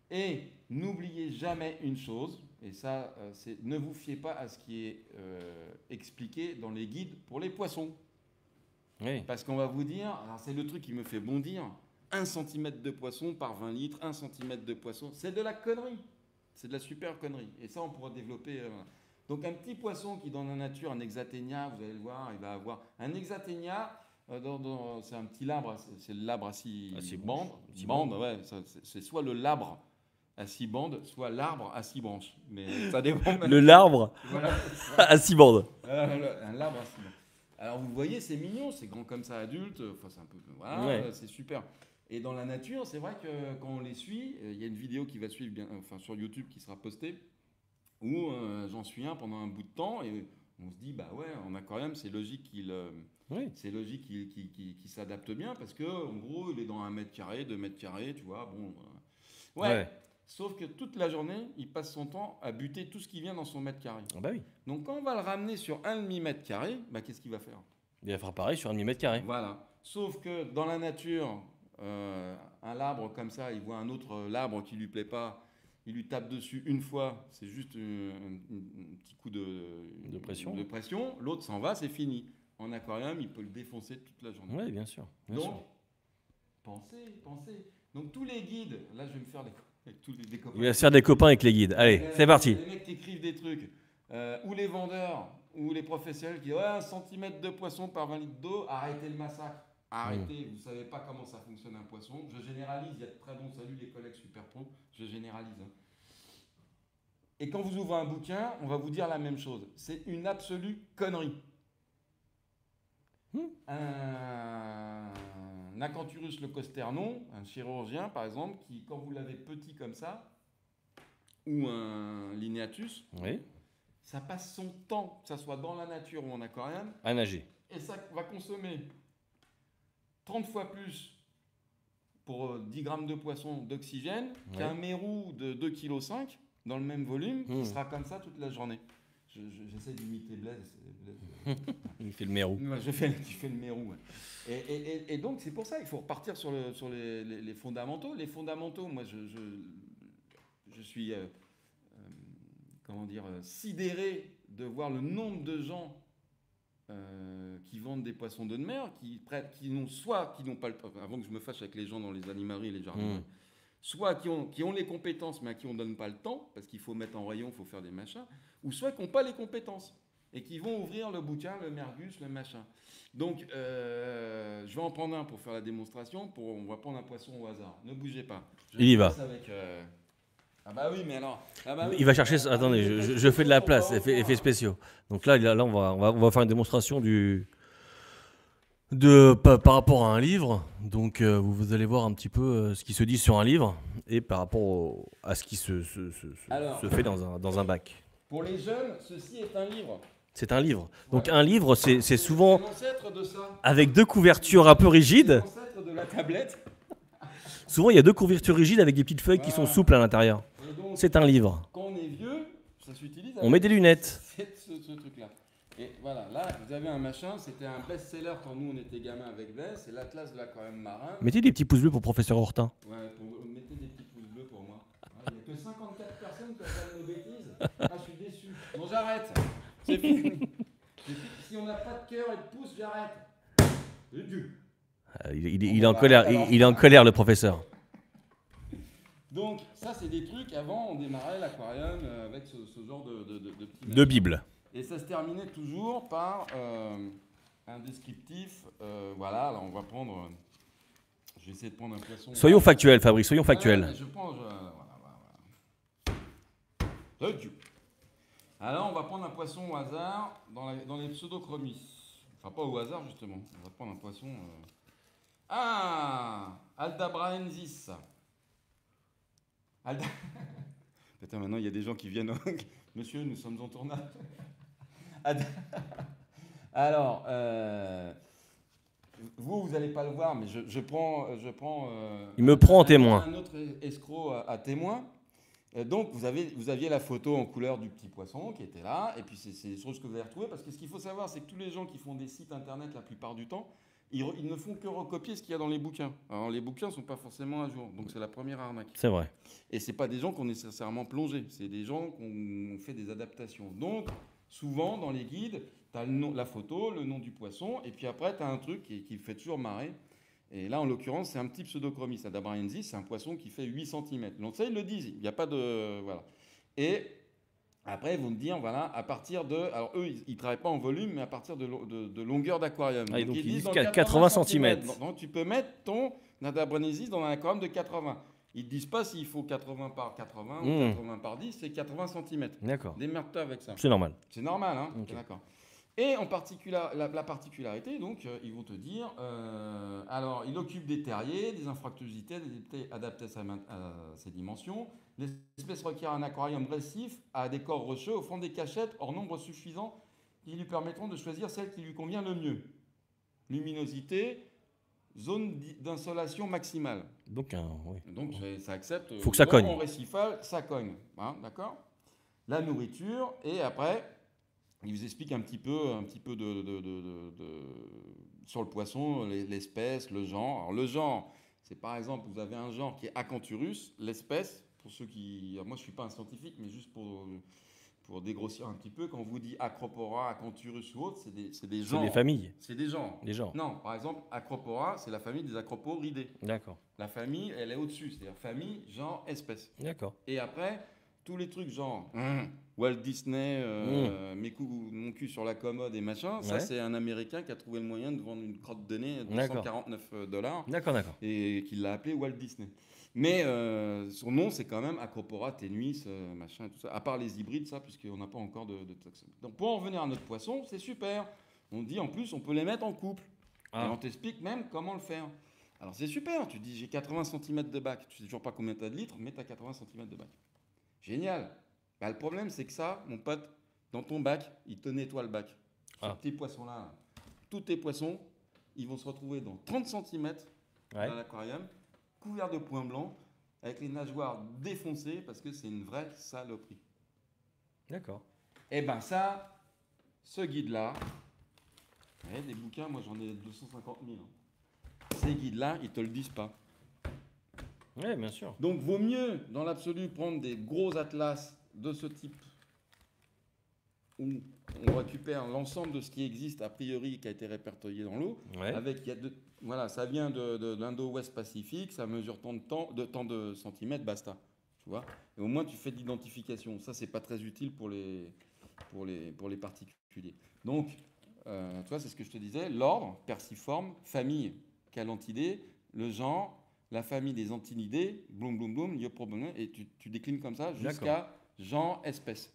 Et n'oubliez jamais une chose, et ça, euh, c'est ne vous fiez pas à ce qui est euh, expliqué dans les guides pour les poissons. Oui. Parce qu'on va vous dire, alors c'est le truc qui me fait bondir, 1 cm de poisson par 20 litres, 1 cm de poisson, c'est de la connerie. C'est de la super connerie. Et ça, on pourra développer. euh, Donc un petit poisson qui dans la nature, un hexaténia, vous allez le voir, il va avoir un hexaténia. euh, c'est un petit labre, c'est- le labre à six, ouais, ça, c'est- c'est soit le labre à six bandes, soit l'arbre à six branches. Mais ça dépend. Le larbre Voilà. à six bandes. Euh, un labre à six bandes. Alors vous voyez, c'est mignon, c'est grand comme ça, adulte. Enfin, c'est un peu. Voilà, Ouais. c'est super. Et dans la nature, c'est vrai que quand on les suit, euh, il y a une vidéo qui va suivre bien, enfin, sur YouTube qui sera postée, où euh, j'en suis un pendant un bout de temps et on se dit, bah ouais, en aquarium, c'est logique qu'il. Oui. c'est logique qu'il qu'il- qu'il s'adapte bien parce que en gros, il est dans un mètre carré, deux mètres carrés, tu vois. Bon, ouais. Ouais. Sauf que toute la journée, il passe son temps à buter tout ce qui vient dans son mètre carré. Ah bah oui. Donc quand on va le ramener sur un demi-mètre carré, bah, qu'est-ce qu'il va faire? Il va faire pareil sur un demi-mètre carré. Voilà. Sauf que dans la nature, euh, un labre comme ça, il voit un autre euh, labre qui lui plaît pas, il lui tape dessus une fois, c'est juste euh, un, petit coup de, De pression. De pression. L'autre s'en va, c'est fini. En aquarium, il peut le défoncer toute la journée. Oui, bien sûr. bien Donc, sûr. pensez, pensez. Donc tous les guides, là je vais me faire des, avec tous les, des copains. Il va se faire des copains avec les guides. Allez, Euh, c'est parti. Les mecs qui écrivent des trucs, euh, ou les vendeurs, ou les professionnels qui disent ouais, un centimètre de poisson par 20 litres d'eau, arrêtez le massacre. Arrêtez, Mm. vous savez pas comment ça fonctionne un poisson. Je généralise, il y a de très bons saluts les collègues super pro, je généralise. hein. Et quand vous ouvrez un bouquin, on va vous dire la même chose. C'est une absolue connerie. Un, un Acanthurus leucosternon, un chirurgien par exemple, qui quand vous l'avez petit comme ça, ou un lineatus, Oui. ça passe son temps, que ça soit dans la nature ou en aquarium, À nager. et ça va consommer 30 fois plus pour euh, 10 grammes de poisson d'oxygène qu'un mérou de 2,5 kg dans le même volume Hmm. qui sera comme ça toute la journée. Je- je- J'essaie d'imiter Blaise. Blaise. Il fait le mérou. Ouais, je fais, tu fais le mérou. ouais. Et, et- et- et donc, c'est pour ça qu'il faut repartir sur, le, sur les, les- les fondamentaux. Les fondamentaux, moi, je, je, suis, euh, euh, comment dire, euh, sidéré de voir le nombre de gens euh, qui vendent des poissons de mer, qui, prêtent- qui n'ont soit qui n'ont pas le avant que je me fâche avec les gens dans les animaleries et les jardins, Mm. Soit qui ont, qui ont les compétences mais à qui on ne donne pas le temps, parce qu'il faut mettre en rayon, il faut faire des machins, ou soit qui n'ont pas les compétences et qui vont ouvrir le bouquin, le mergus, le machin. Donc, euh, je vais en prendre un pour faire la démonstration. Pour, on va prendre un poisson au hasard. Ne bougez pas. Je Il y va. Avec, euh, Ah bah oui, mais alors. ah bah oui. Il va chercher. Attendez, je, fais de la place, effets, effets spéciaux. Donc là, là, là, on, va, on, va, on va faire une démonstration du. De, par, par rapport à un livre. Donc euh, vous, vous allez voir un petit peu euh, ce qui se dit sur un livre et par rapport au- à ce qui se, se, se- se- Alors. se fait dans un, dans un bac. Pour les jeunes, ceci est un livre. C'est un livre. Donc un livre, c'est c'est souvent de ça. avec deux couvertures un peu rigides. l'ancêtre de la tablette. Souvent, il y a deux couvertures rigides avec des petites feuilles qui sont souples à l'intérieur. C'est un livre. quand on est vieux, ça s'utilise. On met des lunettes. Ce, ce truc-là. Et voilà, là, vous avez un machin, c'était un best-seller quand nous on était gamins avec Bess, c'est l'Atlas de l'aquarium marin. Mettez des petits pouces bleus pour professeur Hortin. Ouais, pour, mettez des petits pouces bleus pour moi. Il n'y a que 54 personnes qui regardent nos bêtises. Ah, je suis déçu. Bon, j'arrête. C'est fini. Si on n'a pas de cœur et de pouce, j'arrête. Dieu. Euh, il, il- il est en colère, il, il est en colère le professeur. Donc, ça, c'est des trucs. Avant, on démarrait l'aquarium euh, avec ce, ce genre de, de, de, de petits De Bible. Et ça se terminait toujours par euh, un descriptif. euh, voilà, alors on va prendre. euh, je vais essayer de prendre un poisson. Soyons factuels, Fabrice, soyons factuels. je prends. je- voilà, voilà. Alors, on va prendre un poisson au hasard dans, la- dans les pseudochromies. Enfin, pas au hasard, justement. On va prendre un poisson. euh, Ah Aldabraensis. Alda... Putain, maintenant, il y a des gens qui viennent. Monsieur, nous sommes en tournage. Alors, euh, vous, vous n'allez pas le voir, mais je, je prends. Je prends euh, Il me prend en témoin. Un autre escroc à, à témoin. Euh, Donc, vous, avez, vous aviez la photo en couleur du petit poisson qui était là, et puis c'est des choses que vous allez retrouver, parce que ce qu'il faut savoir, c'est que tous les gens qui font des sites internet la plupart du temps, ils, re- ils ne font que recopier ce qu'il y a dans les bouquins. Alors, les bouquins ne sont pas forcément à jour, donc c'est la première arnaque. C'est vrai. Et c'est pas des gens qu'on est nécessairement plongés, c'est des gens qu'on fait des adaptations. Donc, souvent, dans les guides, tu as la photo, le nom du poisson, et puis après, tu as un truc qui, qui fait toujours marrer. Et là, en l'occurrence, c'est un petit pseudochromis. Adabriensis, c'est un poisson qui fait 8 cm. Donc ça, ils le disent, il n'y a pas de... Voilà. Et après, ils vont te dire, voilà, à partir de... Alors eux, ils ne travaillent pas en volume, mais à partir de, de- de longueur d'aquarium. Ah, et donc ils disent dans 80 centimètres. centimètres. Donc tu peux mettre ton Adabriensis dans un aquarium de 80. Ils ne disent pas s'il faut 80 par 80 Mmh. ou 80 par 10, c'est 80 cm. D'accord. Démerde-toi avec ça. C'est normal. C'est normal, hein. D'accord. Et en particulier, la, la particularité, donc, euh, ils vont te dire, euh, alors, il occupe des terriers, des infractuosités adaptées, à, sa main- à ses dimensions. L'espèce requiert un aquarium récif à décor rocheux, offrant des cachettes hors nombre suffisant qui lui permettront de choisir celle qui lui convient le mieux. Luminosité, zone d'i- d'insolation maximale. Donc, un, oui. Donc ça- accepte. Faut que ça cogne. mon récifal, ça cogne. Hein, D'accord La nourriture, et après, il vous explique un petit peu, un petit peu de, de- de- de- de- sur le poisson, les- l'espèce, le genre. Alors le genre, c'est par exemple, vous avez un genre qui est Acanthurus, l'espèce, pour ceux qui... alors, moi je ne suis pas un scientifique, mais juste pour, pour dégrossir un petit peu, quand on vous dit Acropora, Acanthurus ou autre, c'est des, c'est des C'est genres. des familles, C'est des genres. des genres. Non, par exemple, Acropora, c'est la famille des Acroporidés. D'accord. La famille, elle est au-dessus, c'est-à-dire famille, genre, espèce. D'accord. Et après, tous les trucs genre hum, Walt Disney, euh, mes coups- mon cul sur la commode et machin, ça c'est un Américain qui a trouvé le moyen de vendre une crotte de nez de D'accord. 149 dollars D'accord, d'accord. et qui l'a appelé Walt Disney. Mais euh, son nom c'est quand même Acropora tenuis, euh, machin et tout ça. À part les hybrides, ça, puisqu'on n'a pas encore de, de taxonomie. Donc pour en revenir à notre poisson, c'est super. On dit en plus, on peut les mettre en couple. Et Ah. on t'explique même comment le faire. Alors c'est super, tu dis j'ai 80 cm de bac, tu sais toujours pas combien tu as de litres, mais tu as 80 cm de bac. Génial. Bah, le problème c'est que ça, mon pote, dans ton bac, il te nettoie le bac. Ah. Ces petits poissons-là, là, tous tes poissons, ils vont se retrouver dans 30 cm Ouais. dans l'aquarium, couverts de points blancs, avec les nageoires défoncées, parce que c'est une vraie saloperie. D'accord. Et ben ça, ce guide-là, des bouquins, moi j'en ai 250 000. hein. Ces guides-là, ils te le disent pas. Oui, bien sûr. Donc vaut mieux, dans l'absolu, prendre des gros atlas de ce type, où on récupère l'ensemble de ce qui existe a priori qui a été répertorié dans l'eau, Ouais. avec il y a de- voilà, ça vient de, de l'Indo-Ouest Pacifique, ça mesure tant de temps, de tant de centimètres, basta. Tu vois Et au moins tu fais de l'identification. Ça c'est pas très utile pour les pour les pour les particuliers. Donc euh, tu vois, c'est ce que je te disais, l'ordre perciforme, famille calantidée, le genre, la famille des antinidés, bloum bloum bloum, Ioprobone, et tu, tu déclines comme ça jusqu'à genre espèce.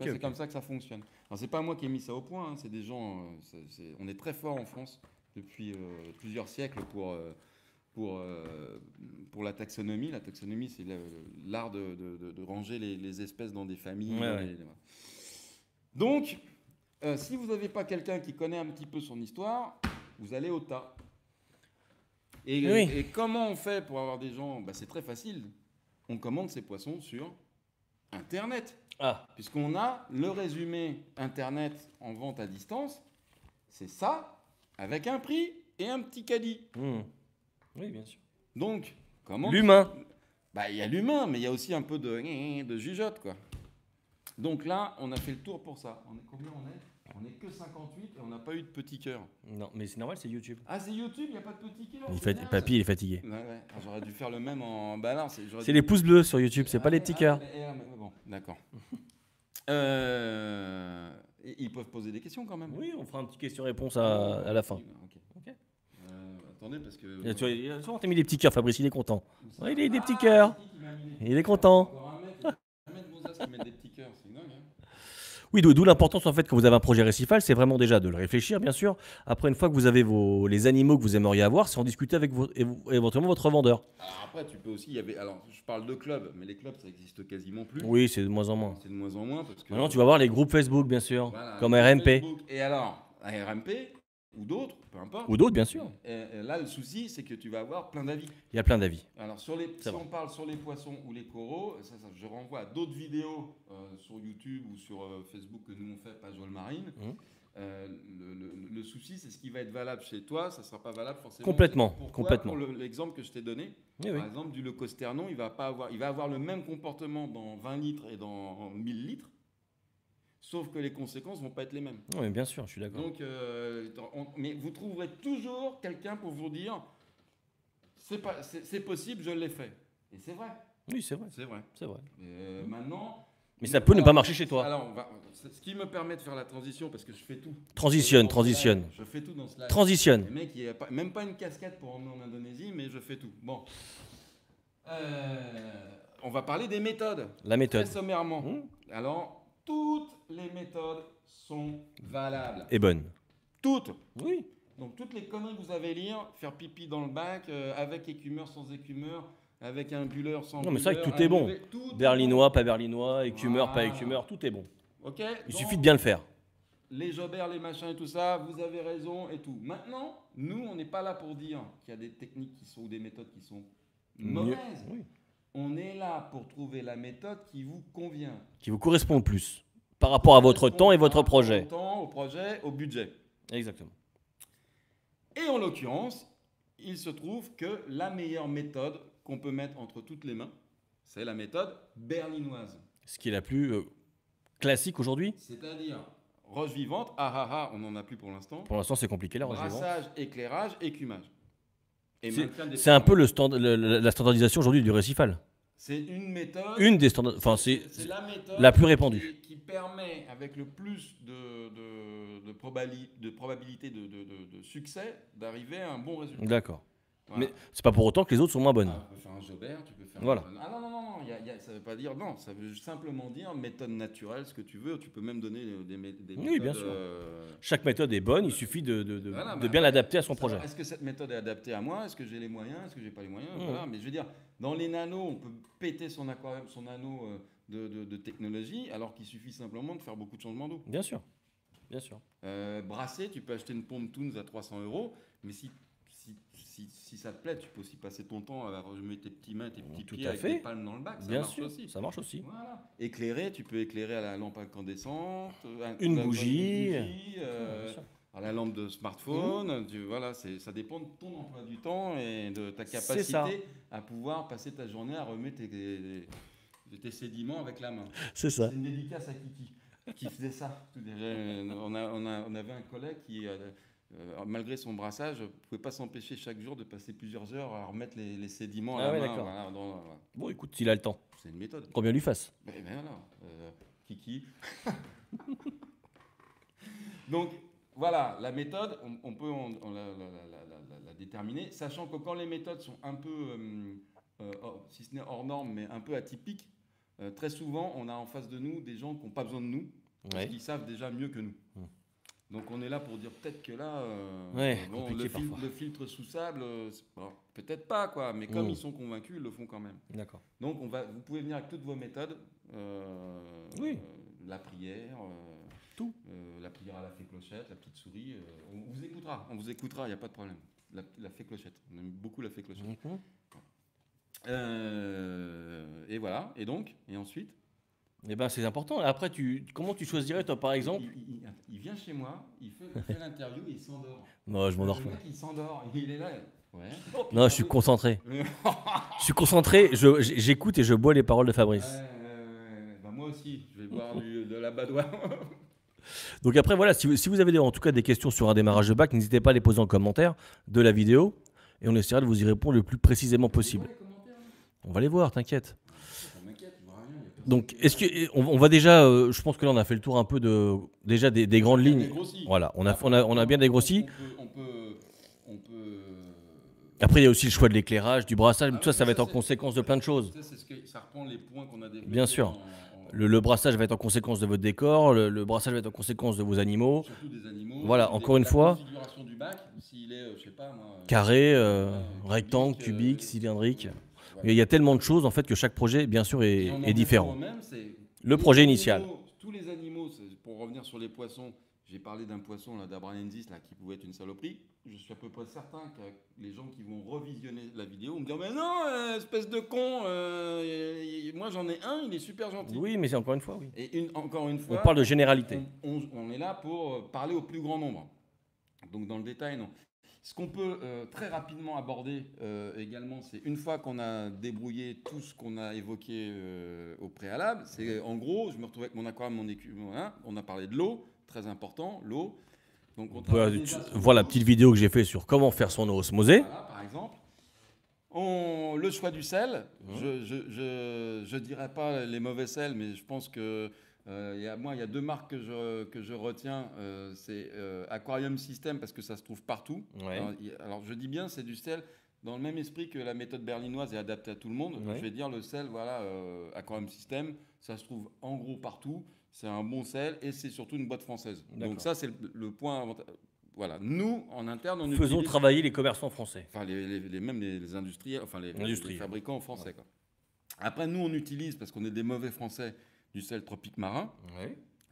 C'est comme ça que ça fonctionne. Alors c'est pas moi qui ai mis ça au point, hein, c'est des gens. euh, on est très fort en France depuis euh, plusieurs siècles pour euh, pour euh, pour la taxonomie. La taxonomie, c'est l'art de, de- ranger les, les espèces dans des familles. Ouais, dans ouais. les- voilà. Donc, euh, si vous n'avez pas quelqu'un qui connaît un petit peu son histoire, vous allez au tas. Et, Oui. et comment on fait pour avoir des gens? Bah, C'est très facile. On commande ces poissons sur Internet. Ah, Puisqu'on a le résumé Internet en vente à distance, c'est ça, avec un prix et un petit caddie. hmm. oui, bien sûr. Donc, comment L'humain. Bah, il y a l'humain, mais il y a aussi un peu de, de jugeote, quoi. Donc là, on a fait le tour pour ça. On est combien on est? On est que 58 et on n'a pas eu de petit cœur. Non, mais c'est normal, c'est YouTube. Ah, c'est YouTube, il n'y a pas de petit cœur Il fait... Papy, il est fatigué. Ouais, ouais. Ah, J'aurais dû faire le même en. Bah c'est dû- les pouces bleus sur YouTube, c'est pas les petits ah, cœurs. ah, mais- bon, d'accord. Euh, et Ils peuvent poser des questions quand même. Oui, on fera un petit question-réponse à, à la fin. Ok. Ok. Euh, attendez, parce que. Et tu vois, il a toujours mis des petits cœurs, Fabrice, il est content. Ouais, il a des petits cœurs. Il est content. Oui, d'où l'importance en fait quand vous avez un projet récifal, c'est vraiment déjà de le réfléchir, bien sûr. Après, une fois que vous avez vos, les animaux que vous aimeriez avoir, c'est en discuter avec vos, éventuellement votre vendeur. alors après, tu peux aussi. Y avait, alors, je parle de clubs, mais les clubs, ça existe quasiment plus. Oui, c'est de moins en moins. C'est de moins en moins parce que. Maintenant, tu vas voir les groupes Facebook, bien sûr, Voilà, comme RMP Facebook. Et alors, RMP ou d'autres, peu importe. ou d'autres, bien sûr. Et, là, le souci, c'est que tu vas avoir plein d'avis. Il y a plein d'avis. Alors, sur les, si vrai. on parle sur les poissons ou les coraux, ça, ça, je renvoie à d'autres vidéos euh, sur YouTube ou sur euh, Facebook que nous on fait, page Marine. Mhm. Euh, le, le- le souci, c'est ce qui va être valable chez toi, ça ne sera pas valable forcément. Complètement, Pourquoi complètement. Pour le- l'exemple que je t'ai donné, Oui, oui. par exemple, du leucosternon, il va, pas avoir, il va avoir le même comportement dans 20 litres et dans 1000 litres, sauf que les conséquences vont pas être les mêmes. Mais bien sûr, je suis d'accord. Donc, euh, on- mais vous trouverez toujours quelqu'un pour vous dire c'est pas- c'est possible, je l'ai fait. Et c'est vrai, Oui, c'est vrai, c'est vrai. c'est vrai. Euh, maintenant. Mais ça peut ne pas marcher chez toi. Alors, on va- ce qui me permet de faire la transition parce que je fais tout. Transitionne, transitionne. live, Je fais tout dans ce live. Transitionne. Le mec, il n'y a pas, même pas une casquette pour emmener en Indonésie, mais je fais tout. Bon. Euh, on va parler des méthodes. La méthode Très sommairement. Mmh. Alors, toutes les méthodes sont valables. est bonne. Toutes. Oui. Donc toutes les conneries que vous avez lire, faire pipi dans le bac, euh, avec écumeur, sans écumeur, avec un bulleur, sans Non, mais c'est vrai que tout est bon. Tout Berlinois, pas berlinois, écumeur, pas écumeur, tout est bon. Ok Il Donc, suffit de bien le faire. Les Jobert, les machins et tout ça, vous avez raison et tout. Maintenant, nous, on n'est pas là pour dire qu'il y a des techniques qui sont ou des méthodes qui sont mauvaises. Oui. On est là pour trouver la méthode qui vous convient. Qui vous correspond le plus par rapport à votre temps et votre projet. Au temps, au projet, au budget. Exactement. Et en l'occurrence, il se trouve que la meilleure méthode qu'on peut mettre entre toutes les mains, c'est la méthode berlinoise. Ce qui est la plus euh, classique aujourd'hui. C'est-à-dire roche vivante, ah ah ah, on n'en a plus pour l'instant. Pour l'instant, c'est compliqué la roche vivante. Brassage, éclairage, écumage. C'est- un peu le stand- le- le- la standardisation aujourd'hui du récifal. C'est une méthode. Une des standards. Enfin, c'est la méthode la plus répandue. Qui, qui permet, avec le plus de, de, de, probali- de probabilité de- de succès, d'arriver à un bon résultat. D'accord. Voilà. Mais c'est pas pour autant que les autres sont moins bonnes. Ah, tu peux faire un Jobert, tu peux faire. Voilà. un- Ah non, non, non, y a- y a- ça veut pas dire non, ça veut simplement dire méthode naturelle, ce que tu veux. Tu peux même donner des, mé- des Oui, méthodes. bien sûr. euh, Chaque méthode est bonne, il suffit de, de- de- Voilà, de bah, bien l'adapter à son projet. Est-ce que cette méthode est adaptée à moi? Est-ce que j'ai les moyens? Est-ce que j'ai pas les moyens? Mmh. Voilà. Mais je veux dire, dans les nanos, on peut péter son aquarium, son anneau euh, de, de- de technologie, alors qu'il suffit simplement de faire beaucoup de changements d'eau. Bien sûr. Bien sûr. Euh, brasser, tu peux acheter une pompe Toons à 300 euros, mais si, si, ça te plaît, tu peux aussi passer ton temps à remuer tes petits mains, tes petits Tout pieds à avec fait. des palmes dans le bac. Ça Bien marche sûr. aussi. Ça marche aussi. Voilà. Éclairer, tu peux éclairer à la lampe incandescente, euh, un- Une la- bougie. bougie, euh, à la lampe de smartphone. Tu, voilà, ça dépend de ton emploi du temps et de ta capacité à pouvoir passer ta journée à remuer tes, tes- tes sédiments avec la main. C'est ça. C'est une dédicace à Kiki qui faisait ça. Tout déjà, on, a- on a- on avait un collègue qui, euh, euh, malgré son brassage, ne pouvait pas s'empêcher chaque jour de passer plusieurs heures à remettre les, les sédiments à Ah la ouais, main. d'accord. Voilà, dans- voilà. Bon, écoute, s'il a le temps, C'est une méthode. combien lui fasse? Ben, ben voilà, euh, Kiki. Donc voilà, la méthode, on, on peut en- on la, la- la- la- la- la déterminer, sachant que quand les méthodes sont un peu, euh, hors- si ce n'est hors norme, mais un peu atypiques, très souvent on a en face de nous des gens qui n'ont pas besoin de nous, parce Ouais. qu'ils savent déjà mieux que nous. Donc on est là pour dire peut-être que là, euh, Ouais, bon, le, fil- parfois. le filtre sous sable, euh, bon, peut-être pas quoi, mais comme Hmm. ils sont convaincus, ils le font quand même. D'accord. Donc, on va, vous pouvez venir avec toutes vos méthodes. euh, Oui. la prière. Tout. la prière à la fée clochette, la petite souris. on vous écoutera. On vous écoutera, il n'y a pas de problème. La, la fée clochette. On aime beaucoup la fée clochette. Euh, et voilà. Et donc Et ensuite Eh ben, c'est important. Après, tu, comment tu choisirais, toi, par exemple il, il- il- il vient chez moi, il fait, il fait l'interview et il s'endort. Non, je m'endors pas. il s'endort, il est là. Ouais. Non, je suis concentré. Je suis concentré, je- j'écoute et je bois les paroles de Fabrice. Bah, moi aussi, je vais boire du- de la badoie. Donc après, voilà, si vous, si vous avez des- en tout cas des questions sur un démarrage de bac, n'hésitez pas à les poser en commentaire de la vidéo et on essaiera de vous y répondre le plus précisément possible. Hein. On va les voir, t'inquiète. Ça m'inquiète, il voit rien, il y a personne Donc, est-ce que on, on va déjà, euh, je pense que là on a fait le tour un peu de déjà des, des grandes lignes. dégrossi. Voilà, on a, on a, on a bien dégrossi. On peut, on peut, on peut- Après, il y a aussi le choix de l'éclairage, du brassage, Ah tout ça, ça va être en conséquence de plein de choses. Ça, c'est ce que- ça reprend les points qu'on a développés. Bien sûr. en- en- Le, le brassage va être en conséquence de votre décor, le, le brassage va être en conséquence de vos animaux. Surtout des animaux. Voilà, Des- encore une la fois. configuration du bac, s'il est, je sais pas moi. Carré, euh, rectangle, cubique, cubique, euh, cylindrique. Il y a tellement de choses en fait que chaque projet, bien sûr, est, on en différent. même, Le projet initial. tous les animaux, pour revenir sur les poissons, j'ai parlé d'un poisson, là, qui pouvait être une saloperie. Je suis à peu près certain que les gens qui vont revisionner la vidéo vont me dire Mais non, euh, espèce de con, euh, moi j'en ai un, il est super gentil. Oui, mais c'est encore une fois, oui. Et une- encore une On fois, parle de généralité. on, on- on est là pour parler au plus grand nombre. Donc dans le détail, non. Ce qu'on peut euh, très rapidement aborder euh, également, c'est une fois qu'on a débrouillé tout ce qu'on a évoqué euh, au préalable, c'est en gros, je me retrouve avec mon aquarium, mon écu, voilà, on a parlé de l'eau, très important, l'eau. Donc on Voilà, tu- la petite vidéo que j'ai fait sur comment faire son eau osmosée. Voilà, par exemple. On- le choix du sel, Mmh. je, je dirais pas les mauvais sels, mais je pense que euh, il y a, moi, il y a deux marques que je, que je retiens. euh, c'est euh, Aquarium System parce que ça se trouve partout. Ouais. Alors, je dis bien, c'est du sel dans le même esprit que la méthode berlinoise est adaptée à tout le monde. Ouais. Je vais dire le sel, voilà, euh, Aquarium System, ça se trouve en gros partout. C'est un bon sel et c'est surtout une boîte française. Donc ça, c'est le, le point. Voilà, nous en interne, on Faisons utilise- travailler les commerçants français. Enfin, les, les- les- même les, les industriels, enfin les fabricants français. Quoi. Après, nous, on utilise, parce qu'on est des mauvais français, du sel tropique marin,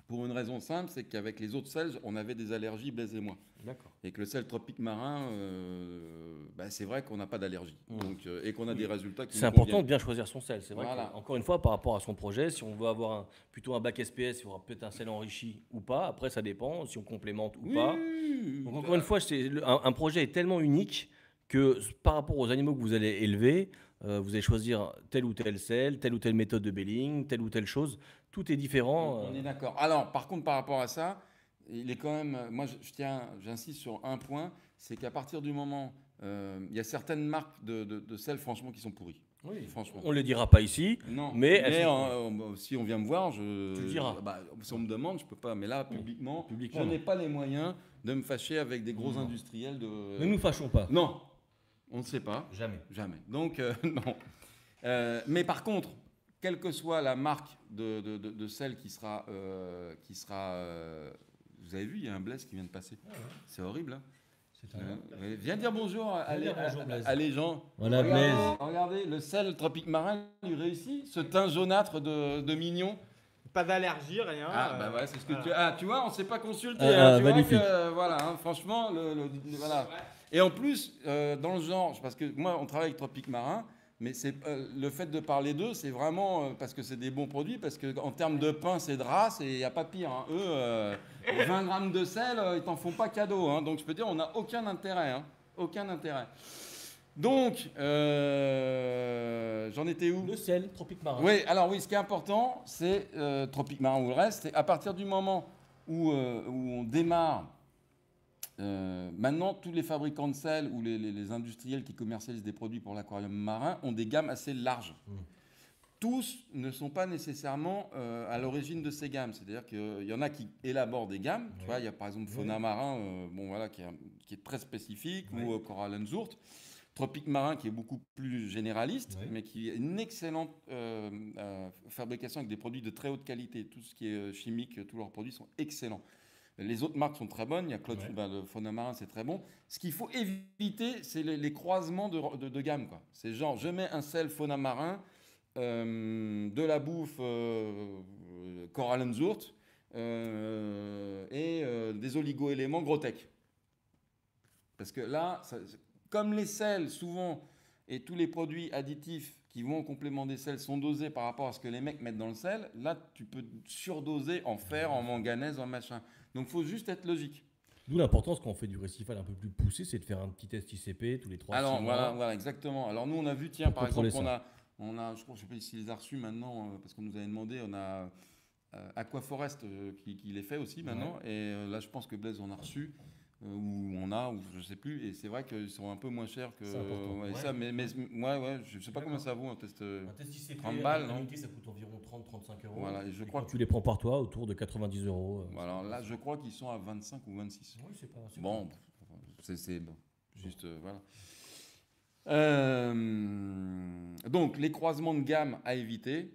pour une raison simple, c'est qu'avec les autres sels, on avait des allergies, Blaise et moi. D'accord. Et que le sel tropique marin, euh, bah, c'est vrai qu'on n'a pas d'allergie. Mmh. Donc, euh, et qu'on a des résultats qui C'est important de bien choisir son sel. C'est vrai Voilà. que, encore une fois, par rapport à son projet, si on veut avoir un- plutôt un bac SPS, il y aura peut-être un sel enrichi ou pas. Après, ça dépend si on complémente ou Oui, pas. Donc, encore une fois, un, un projet est tellement unique que par rapport aux animaux que vous allez élever, euh, vous allez choisir tel ou tel sel, telle ou telle méthode de belling, telle ou telle chose. Tout est différent. On euh, est d'accord. Alors, par contre, par rapport à ça, il est quand même. Moi, je, je tiens, j'insiste sur un point, c'est qu'à partir du moment, euh, il y a certaines marques de, de, de sel, franchement, qui sont pourries. oui. Franchement. On ne le dira pas ici. Non, Mais si on vient me voir, je. Tu le diras. bah, si on me demande, je peux pas. Mais là, publiquement, publiquement, je n'ai pas les moyens de me fâcher avec des gros Non. industriels de. Ne nous fâchons pas. Non, on ne sait pas. Jamais. Jamais. Donc, euh, non. Euh, mais par contre, quelle que soit la marque de, de, de- de celle qui sera. euh, qui sera euh, vous avez vu, il y a un Blaise qui vient de passer. C'est horrible. Hein Euh, viens dire bonjour à, dire bonjour, à- les gens. Voilà, regardez, Blaise. regardez, le sel tropique marin lui réussit. Ce teint jaunâtre de, de mignon. Pas d'allergie, rien. Ah, euh, bah ouais, c'est ce que voilà. tu Ah, tu vois, on s'est pas consulté. Ah, hein, ah, tu vois magnifique. que, euh, voilà, hein, franchement, le, le- le- voilà. Et en plus, euh, dans le genre, parce que moi, on travaille avec Tropique Marin, mais c'est euh, le fait de parler d'eux, c'est vraiment euh, parce que c'est des bons produits, parce que en termes de pain, c'est de race et il n'y a pas pire. hein. Eux, euh, 20 grammes de sel, ils t'en font pas cadeau. hein. Donc je peux dire, on n'a aucun intérêt, hein. aucun intérêt. Donc, euh, j'en étais où? Le sel, tropique marin. oui, alors oui, ce qui est important, c'est euh, Tropique Marin ou le reste, c'est à partir du moment où, euh, où on démarre, euh, maintenant tous les fabricants de sel ou les, les- les industriels qui commercialisent des produits pour l'aquarium marin ont des gammes assez larges. Mm. Tous ne sont pas nécessairement euh, à l'origine de ces gammes. C'est-à-dire qu'il y en a qui élaborent des gammes. Tu Oui. vois, il y a par exemple Fauna Marin, euh, bon, voilà, qui, est, un- qui est très spécifique, Oui. ou euh, Corallenzurt. Tropique Marin qui est beaucoup plus généraliste, mais qui est une excellente euh, euh, fabrication avec des produits de très haute qualité. Tout ce qui est euh, chimique, tous leurs produits sont excellents. Les autres marques sont très bonnes. Il y a Claude Ouais. bah, le Fauna Marin, c'est très bon. Ce qu'il faut éviter, c'est les, les croisements de, de, de gamme. quoi. C'est genre, je mets un sel Fauna Marin, euh, de la bouffe euh, euh, euh, et euh, des oligo-éléments Grotec. Parce que là, ça- comme les sels, souvent, et tous les produits additifs qui vont en complément des sels sont dosés par rapport à ce que les mecs mettent dans le sel, là, tu peux surdoser en fer, en manganèse, en machin. Donc, faut juste être logique. D'où l'importance quand on fait du récifal un peu plus poussé, c'est de faire un petit test ICP tous les 3 Alors, six voilà, mois. voilà, exactement. Alors, nous, on a vu, tiens, par exemple, on a, on a, je je sais pas s'il les a reçus maintenant, euh, parce qu'on nous avait demandé, on a euh, Aquaforest euh, qui, qui les fait aussi maintenant. Et là, je pense que Blaise en a reçu, euh, ou on a, ou je sais plus. Et c'est vrai qu'ils sont un peu moins chers que. C'est important. ouais, Ouais. ça, mais, mais ouais, ouais, je sais pas combien ça vaut un test. euh, Un test ICP, 30 balles, non l'unité, ça coûte environ 30-35 euros. Voilà, et je Et crois quand que. tu les prends par toi, autour de 90 euros. euh, Voilà, alors là, je crois qu'ils sont à 25 ou 26. Oui, c'est pas. Bon, c'est c'est bon. Juste, euh, voilà. Euh, donc, les croisements de gamme à éviter.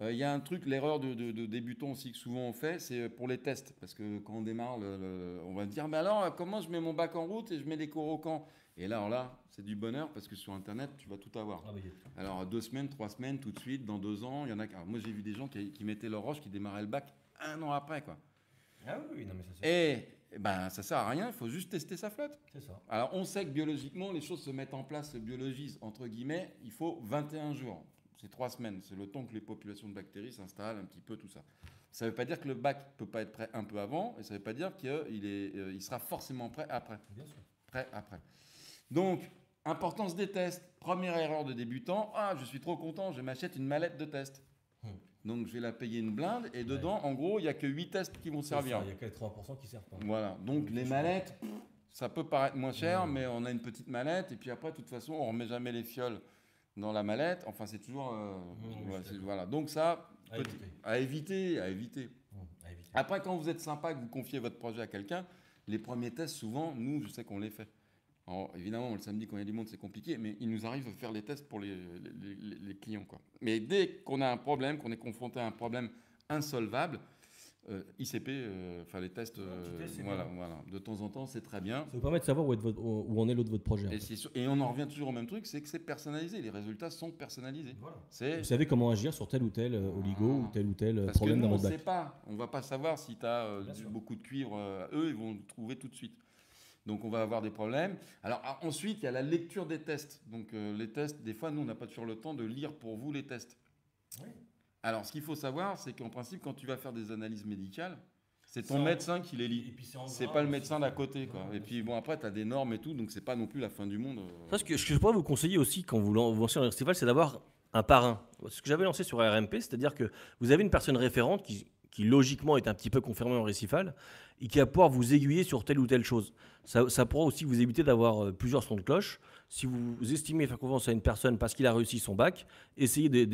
Euh, Il y a un truc, l'erreur de, de, de débutant aussi que souvent on fait, c'est euh, pour les tests. Parce que quand on démarre, le- le- on va dire, mais alors, comment je mets mon bac en route et je mets des coraux quand Et là, alors là, c'est du bonheur parce que sur Internet, tu vas tout avoir. Ah, Alors, deux semaines, trois semaines, tout de suite, dans deux ans, il y en a. alors, moi, j'ai vu des gens qui, qui mettaient leur roche, qui démarraient le bac un an après, quoi. Ah oui, non, mais ça, Et eh ben, ça sert à rien, il faut juste tester sa flotte. c'est ça. Alors, on sait que biologiquement, les choses se mettent en place, se biologisent, entre guillemets, il faut 21 jours. C'est trois semaines. C'est le temps que les populations de bactéries s'installent, un petit peu, tout ça. Ça ne veut pas dire que le bac ne peut pas être prêt un peu avant, et ça ne veut pas dire qu'il est, euh, il sera forcément prêt après. Bien sûr. Prêt après. Donc, importance des tests. Première erreur de débutant. Ah, je suis trop content, je m'achète une mallette de test. Hmm. Donc, je vais la payer une blinde, et dedans, en gros, il n'y a que 8 tests qui vont servir. Il y a 80% qui servent pas. Voilà, donc les mallettes, ça peut paraître moins cher, Mm. mais on a une petite mallette, et puis après, de toute façon, on remet jamais les fioles dans la mallette. Enfin, c'est toujours. euh, voilà, donc ça, À petit- éviter. à éviter, à éviter. Mmh, à éviter. Après, quand vous êtes sympa, que vous confiez votre projet à quelqu'un, les premiers tests, souvent, nous, je sais qu'on les fait. Alors, évidemment, le samedi, quand il y a du monde, c'est compliqué, mais il nous arrive de faire les tests pour les, les- les- les clients. Quoi. Mais dès qu'on a un problème, qu'on est confronté à un problème insolvable, euh, ICP, euh, enfin les tests, euh, test, voilà, bien. voilà, de temps en temps, c'est très bien. Ça vous permet de savoir où, est votre- où en est l'autre de votre projet. en Et, fait. c'est sûr- et on en revient toujours au même truc, c'est que c'est personnalisé. Les résultats sont personnalisés. Voilà. Vous savez comment agir sur tel ou tel euh, oligo ou tel ou tel parce que problème nous, dans on votre ne bac. sait pas. On va pas savoir si tu as beaucoup de cuivre. euh, eux, ils vont le trouver tout de suite. Donc on va avoir des problèmes. Alors ah, ensuite, il y a la lecture des tests. Donc euh, les tests, des fois, nous, on n'a pas toujours le temps de lire pour vous les tests. Oui. Alors ce qu'il faut savoir, c'est qu'en principe, quand tu vas faire des analyses médicales, c'est ton en- médecin qui les Et lit. puis c'est pas le médecin d'à côté. Quoi. Ouais, Et puis bon, après, tu as des normes et tout, donc c'est pas non plus la fin du monde. euh. Ça, ce que, je pourrais vous conseiller aussi quand vous lan- vous lancez un festival, c'est d'avoir un parrain. Ce que j'avais lancé sur RMP, c'est-à-dire que vous avez une personne référente qui, qui logiquement est un petit peu confirmée en récifal et qui va pouvoir vous aiguiller sur telle ou telle chose. Ça, ça pourra aussi vous éviter d'avoir euh, plusieurs sons de cloche. Si vous estimez faire confiance à une personne parce qu'il a réussi son bac, essayez de-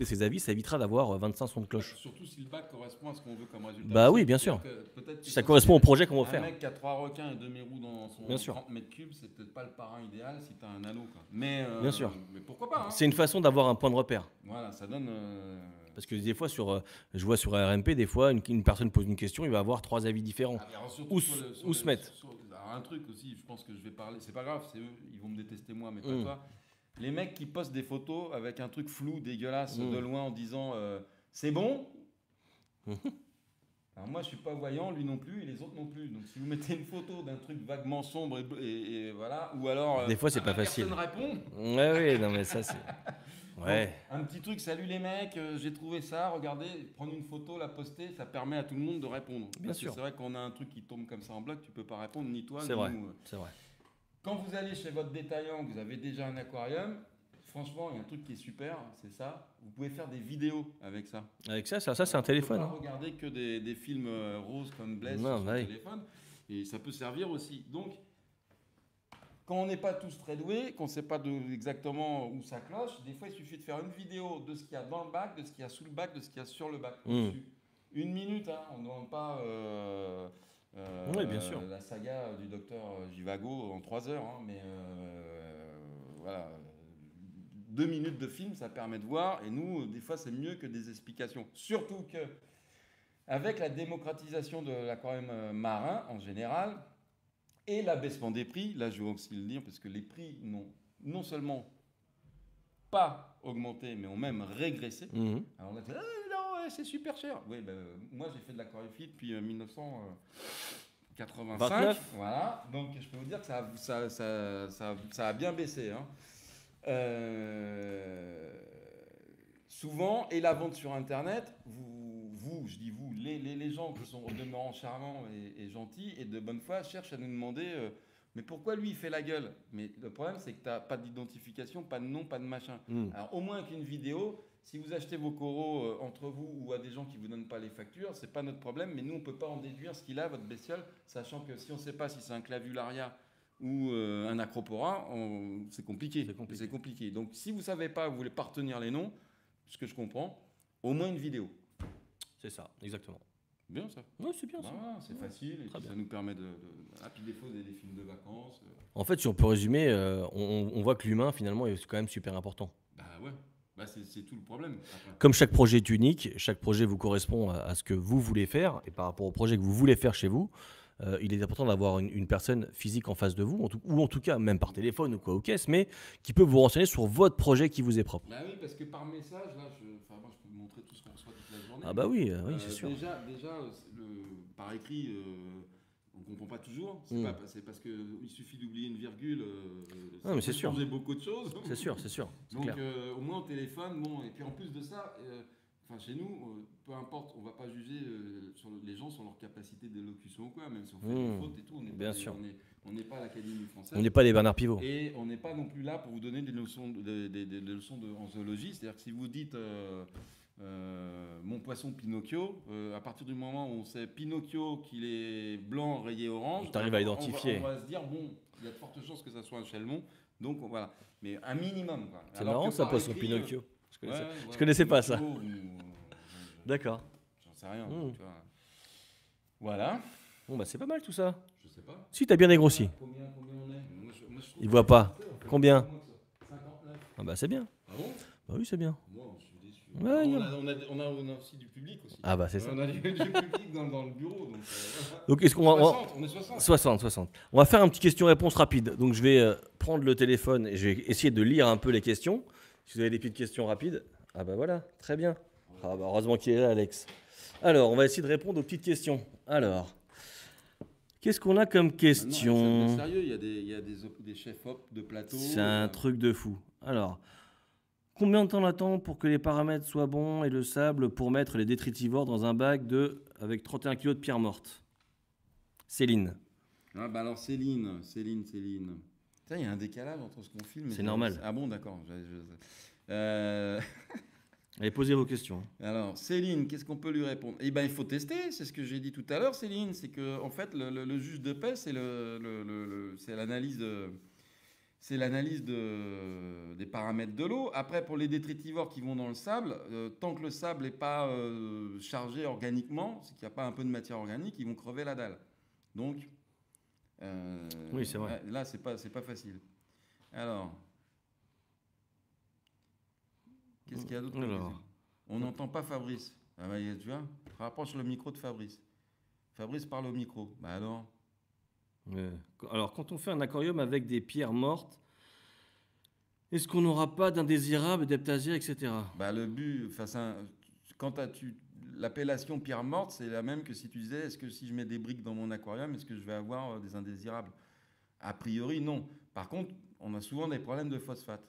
de- ses avis, ça évitera d'avoir euh, 25 sons de cloche. Surtout si le bac correspond à ce qu'on veut comme résultat. Bah oui, bien sûr. Que ça correspond au projet qu'on va Un faire. mec qui a trois requins et demi-roues dans son Bien sûr. 30 mètres cubes, c'est peut-être pas le parrain idéal si tu as un anneau. Quoi. Mais, euh, Bien sûr. Mais pourquoi pas hein. C'est une façon d'avoir un point de repère. Voilà, ça donne. euh, Parce que des fois, sur, euh, je vois sur RMP, des fois, une, une personne pose une question, il va avoir trois avis différents. ah, Où sur s- le- sur où le- se mettre un truc aussi, je pense que je vais parler. C'est pas grave, eux, ils vont me détester moi, mais pas Mm. toi. Les mecs qui postent des photos avec un truc flou, dégueulasse, Mm. de loin en disant euh, c'est bon. Mhm. Alors moi je suis pas voyant, lui non plus et les autres non plus. Donc si vous mettez une photo d'un truc vaguement sombre et, et- et voilà, ou alors euh, Des fois, c'est pas facile. Personne répond. Ouais, oui, non, mais ça, c'est. Ouais. Donc, un petit truc, salut les mecs, euh, j'ai trouvé ça, regardez, prendre une photo, la poster, ça permet à tout le monde de répondre. Bien Parce sûr. C'est vrai qu'on a un truc qui tombe comme ça en bloc, tu peux pas répondre ni toi ni vrai. nous. C'est vrai. Quand vous allez chez votre détaillant, vous avez déjà un aquarium, franchement, il y a un truc qui est super, c'est ça. Vous pouvez faire des vidéos avec ça. Avec ça, ça, ça c'est un téléphone. pas hein. regarder que des, des films euh, roses comme Blaise Non, sur son téléphone. Et ça peut servir aussi. Donc, quand on n'est pas tous très doués, qu'on ne sait pas de- exactement où ça cloche, des fois il suffit de faire une vidéo de ce qu'il y a dans le bac, de ce qu'il y a sous le bac, de ce qu'il y a sur le bac. Mm. au-dessus. Une minute, hein, on ne demande pas euh, euh, Oui, bien sûr. la saga du docteur Givago en trois heures, hein, mais euh, voilà. Deux minutes de film, ça permet de voir, et nous, des fois, c'est mieux que des explications. Surtout que, avec la démocratisation de l'aquarium euh, marin en général, et l'abaissement des prix, là je veux aussi le dire, parce que les prix n'ont non seulement pas augmenté, mais ont même régressé. Mhm. Alors on a dit, Ah, c'est super cher. Oui, ben, euh, moi j'ai fait de l'aquariophilie depuis euh, 1985. 29. Voilà, donc je peux vous dire que ça, a- ça, ça, ça, ça a bien baissé. hein. Euh, souvent, et la vente sur Internet, vous, vous je dis vous, les, les- les gens qui sont au demeurant charmants et, et gentils et de bonne foi cherchent à nous demander euh, mais pourquoi lui il fait la gueule? Mais le problème, c'est que tu n'as pas d'identification, pas de nom, pas de machin. Hmm. Alors, au moins qu'une vidéo, si vous achetez vos coraux euh, entre vous ou à des gens qui vous donnent pas les factures, c'est pas notre problème, mais nous, on peut pas en déduire ce qu'il a, votre bestiole, sachant que si on sait pas si c'est un clavularia ou euh, un acropora, on- c'est compliqué. C'est compliqué. Donc, si vous savez pas, vous voulez pas retenir les noms, ce que je comprends, au moins une vidéo. C'est ça, exactement. Bien ça. Oui, c'est bien ça. C'est facile, et puis ça nous permet de... de... Ah, puis des fois, des, des films de vacances. euh, En fait, si on peut résumer, euh, on, on voit que l'humain, finalement, est quand même super important. Bah ouais, bah, c'est tout le problème. Comme chaque projet est unique, chaque projet vous correspond à, à ce que vous voulez faire, et par rapport au projet que vous voulez faire chez vous, euh, il est important d'avoir une, une personne physique en face de vous, en tout- ou en tout cas même par téléphone ou quoi aux caisses, mais qui peut vous renseigner sur votre projet qui vous est propre. Bah oui, parce que par message, là, je, enfin, moi, je peux vous montrer tout ce qu'on reçoit toute la journée. Ah bah oui, euh, oui, c'est sûr. Déjà, déjà euh, c'est le, par écrit, euh, on ne comprend pas toujours. C'est Mm. c'est parce qu'il suffit d'oublier une virgule. euh, Ah, mais c'est sûr. beaucoup de choses. C'est sûr, c'est sûr, Donc, euh, au moins au téléphone, bon, et puis en plus de ça, euh, enfin chez nous, euh, peu importe, on va pas juger sur le- les gens sur leur capacité d'élocution ou quoi, même si on fait Mm. des fautes et tout, on Bien pas, sûr. on est- on n'est pas à l'Académie française. On n'est pas des Bernard Pivot. Et on n'est pas non plus là pour vous donner des leçons de, des- des- des leçons de, en zoologie. C'est-à-dire que si vous dites euh, mon poisson Pinocchio, euh, à partir du moment où on sait Pinocchio qu'il est blanc rayé orange, à on va- identifier. On va, on va se dire bon, il y a de fortes chances que ça soit un chelmon. Donc on- voilà, mais un minimum. C'est marrant ça, poisson écrit, Pinocchio. Je euh, connaissais, ouais, je ouais, connaissais pas ça. D'accord. J'en sais rien. Mm. tu vois. Voilà. Bon bah c'est pas mal tout ça. Je sais pas. Si t'as bien dégrossi. Combien, combien on est? Moi, je- moi, je trouve Il voit pas. Combien moins que ça. 59. Ah bah c'est bien. Ah bon? Bah oui c'est bien je suis déçu. Ouais, on, a- a, on, a, on, a, on a aussi du public aussi. Ah bah c'est ça. On a du, du public dans, dans le bureau. Donc, euh, Donc est-ce qu'on va... on va- 60, on est 60. 60, 60. On va faire un petit question-réponse rapide. Donc je vais euh, prendre le téléphone et je vais essayer de lire un peu les questions. Si vous avez des petites questions rapides. Ah bah voilà, très bien. Ah bah heureusement qu'il est là, Alex. Alors, on va essayer de répondre aux petites questions. Alors, qu'est-ce qu'on a comme Ah non, question c'est sérieux, il y a des, il y a des, op- des chefs op de plateau. C'est un euh, truc de fou. Alors, combien de temps on attend pour que les paramètres soient bons et le sable pour mettre les détritivores dans un bac de avec 31 kg de pierre morte Céline. Ah bah alors Céline, Céline, Céline. Il y a un décalage entre ce qu'on filme. et C'est ce- normal. Ah bon, d'accord. je- je- Euh, Allez, posez vos questions. Alors, Céline, qu'est-ce qu'on peut lui répondre? Eh ben, il faut tester. C'est ce que j'ai dit tout à l'heure, Céline. C'est que, en fait, le, le- le juge de paix, c'est le, le- le- le- c'est l'analyse de, des paramètres de l'eau. Après, pour les détritivores qui vont dans le sable, euh, tant que le sable n'est pas euh, chargé organiquement, c'est qu'il n'y a pas un peu de matière organique, ils vont crever la dalle. Donc, euh, Oui, c'est vrai. Là, c'est pas, c'est pas facile. Alors, qu'est-ce qu'il y a d'autre On n'entend pas Fabrice. Ah bah, tu vois, rapproche le micro de Fabrice. Fabrice parle au micro. Bah alors? Alors, quand on fait un aquarium avec des pierres mortes, est-ce qu'on n'aura pas d'indésirables, d'heptasias, etc. Bah le but, enfin, quand tu, l'appellation pierre morte, c'est la même que si tu disais, est-ce que si je mets des briques dans mon aquarium, est-ce que je vais avoir euh, des indésirables? A priori, non. Par contre, on a souvent des problèmes de phosphate.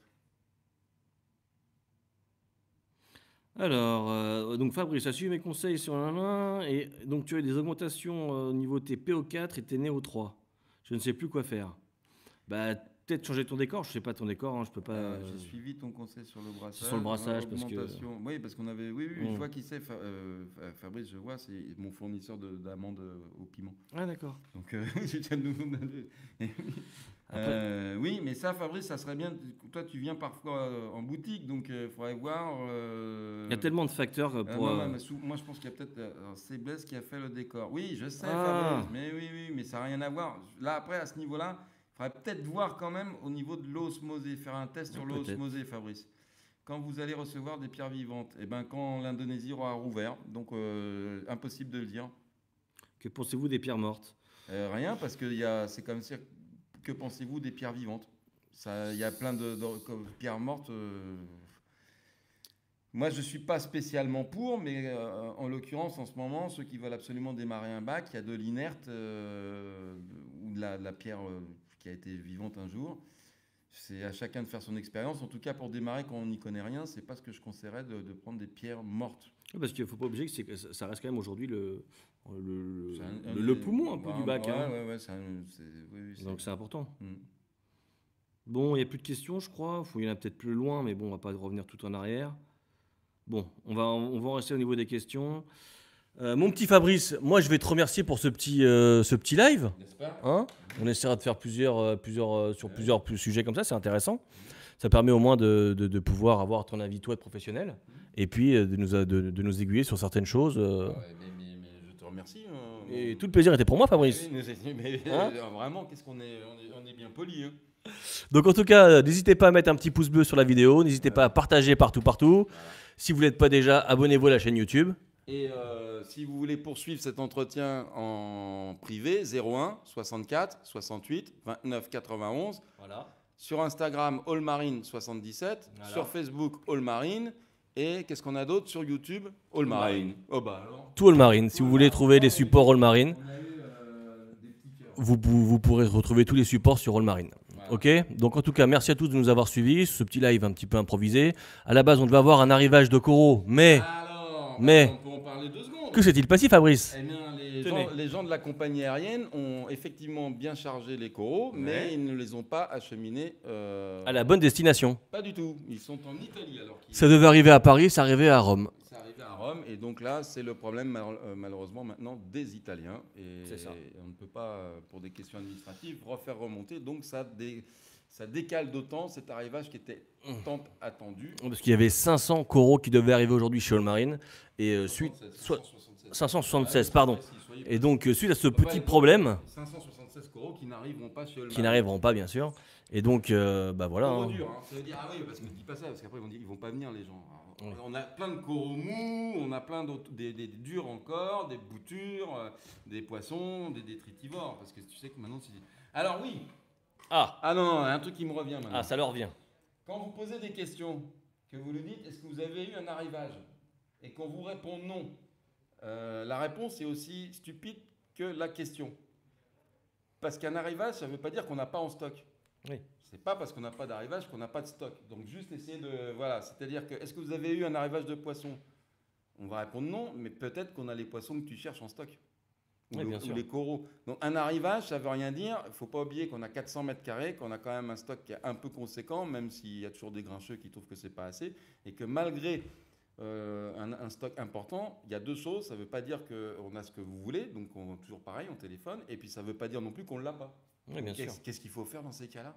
Alors, euh, donc Fabrice, as suivi mes conseils sur la main, et donc tu as eu des augmentations euh, au niveau de tes PO4 et tes NEO3. Je ne sais plus quoi faire. Bah, peut-être changer ton décor, je sais pas ton décor, hein, je peux pas. Euh, euh, J'ai suivi ton conseil sur le brassage. sur le brassage, parce que-. Oui, parce qu'on avait. Oui, oui, Mm. je vois qui c'est. Fa- euh, Fa- Fabrice, je vois, c'est mon fournisseur de- d'amandes au piment. Ah d'accord. Donc, euh, je tiens de nous Euh, oui, mais ça, Fabrice, ça serait bien. Toi, tu viens parfois euh, en boutique, donc il faudrait voir. euh, Il y a tellement de facteurs euh, euh, pour. non, euh, non, mais sou- moi, je pense qu'il y a peut-être. euh, C'est Blaise qui a fait le décor. Oui, je sais, Ah. Fabrice, mais oui, oui, mais ça n'a rien à voir. Là, après, à ce niveau-là, il faudrait peut-être voir quand même au niveau de l'osmosée, faire un test sur l'osmosée, Fabrice. Quand vous allez recevoir des pierres vivantes, et ben quand l'Indonésie aura rouvert, donc euh, impossible de le dire. Que pensez-vous des pierres mortes? Euh, rien, parce que c'est comme si. Que pensez-vous des pierres vivantes? Il y a plein de, pierres mortes. euh, Moi, je ne suis pas spécialement pour, mais euh, en l'occurrence, en ce moment, ceux qui veulent absolument démarrer un bac, il y a de l'inerte euh, ou de la, pierre qui a été vivante un jour. c'est à chacun de faire son expérience. En tout cas, pour démarrer quand on n'y connaît rien, c'est pas ce que je conseillerais de, prendre des pierres mortes. Parce qu'il ne faut pas oublier que, ça reste quand même aujourd'hui le, le, C'est un- le- un- le poumon un peu ouais, du bac. Ouais, hein. ouais, ouais, c'est un- c'est- oui, oui, c'est- Donc c'est important. Mm. Bon, il n'y a plus de questions, je crois. Il y en a peut-être plus loin, mais bon, on va pas revenir tout en arrière. Bon, on va, on va en rester au niveau des questions. Euh, mon petit Fabrice, moi je vais te remercier pour ce petit, euh, ce petit live. Pas? Hein? on essaiera de faire plusieurs, euh, plusieurs, sur plusieurs plus sujets comme ça, c'est intéressant. Ça permet au moins de, de- de pouvoir avoir ton avis, toi, professionnel, et puis de nous, de, de nous aiguiller sur certaines choses. Ouais, remercie. hein, Et mon- tout le plaisir était pour moi, Fabrice. Mais- mais- Hein euh, vraiment, qu'est-ce qu'on est, on est, on est bien poli. Hein. Donc en tout cas, euh, n'hésitez pas à mettre un petit pouce bleu sur la vidéo, n'hésitez pas à partager partout, partout. Si vous n'êtes pas déjà, abonnez-vous à la chaîne YouTube. Et euh, si vous voulez poursuivre cet entretien en privé, 01 64 68 29 91. Voilà. Sur Instagram, allmarine77. Voilà. Sur Facebook, allmarine. Et qu'est-ce qu'on a d'autre sur YouTube? Allmarine. Oh bah alors. Tout Allmarine. Si vous voulez trouver des supports Allmarine, On a eu euh, vous, vous pourrez retrouver tous les supports sur Allmarine. Voilà. Ok? Donc en tout cas, merci à tous de nous avoir suivis. Ce petit live un petit peu improvisé. À la base, on devait avoir un arrivage de coraux, mais Alors, Mais- on peut en parler deux secondes. que s'est-il passé, Fabrice Eh bien, les gens, les gens de la compagnie aérienne ont effectivement bien chargé les coraux, mais ils ne les ont pas acheminés. euh, À la bonne destination. Pas du tout. Ils sont en Italie alors qu'ils. Ça devait arriver à Paris, ça arrivait à Rome. C'est arrivé à Rome et donc là, c'est le problème euh, malheureusement maintenant des Italiens. Et C'est ça. on ne peut pas, pour des questions administratives, refaire remonter. Donc ça, dé- ça décale d'autant cet arrivage qui était tant attendu. Parce qu'il y avait 500 coraux qui devaient arriver aujourd'hui chez Allmarine. Et euh, suite, 576, soit- 576. 576, Ah, pardon. Et donc, euh, suite à ce petit problème, 576 coraux qui n'arriveront pas chez qui n'arriveront pas, bien sûr. Et donc, euh, bah voilà. Hein. durs, hein. Ça veut dire, ah oui, parce que dis pas ça, parce qu'après ils vont dire, ils vont pas venir les gens. Alors. On a plein de coraux mous, on a plein d'autres, des, des durs encore, des boutures, euh, des poissons, des détritivores, parce que tu sais que maintenant c'est... Alors oui, Ah, ah non, non, un truc qui me revient maintenant. ah, ça leur vient. Quand vous posez des questions, que vous lui dites, est-ce que vous avez eu un arrivage? Et qu'on vous répond non, euh, la réponse est aussi stupide que la question. Parce qu'un arrivage, ça ne veut pas dire qu'on n'a pas en stock. Oui. C'est pas parce qu'on n'a pas d'arrivage qu'on n'a pas de stock. Donc juste essayer de... Voilà, c'est-à-dire que, est-ce que vous avez eu un arrivage de poissons On va répondre non, mais peut-être qu'on a les poissons que tu cherches en stock. Ou, Oui, le- ou les coraux. Donc un arrivage, ça veut rien dire. Il faut pas oublier qu'on a 400 mètres carrés, qu'on a quand même un stock qui est un peu conséquent, même s'il y a toujours des grincheux qui trouvent que c'est pas assez, et que malgré euh, un, un stock important, il y a deux choses. Ça veut pas dire qu'on a ce que vous voulez, donc on, toujours pareil, on téléphone, et puis ça veut pas dire non plus qu'on l'a pas. Oui. Qu'est-ce qu'il faut faire dans ces cas-là?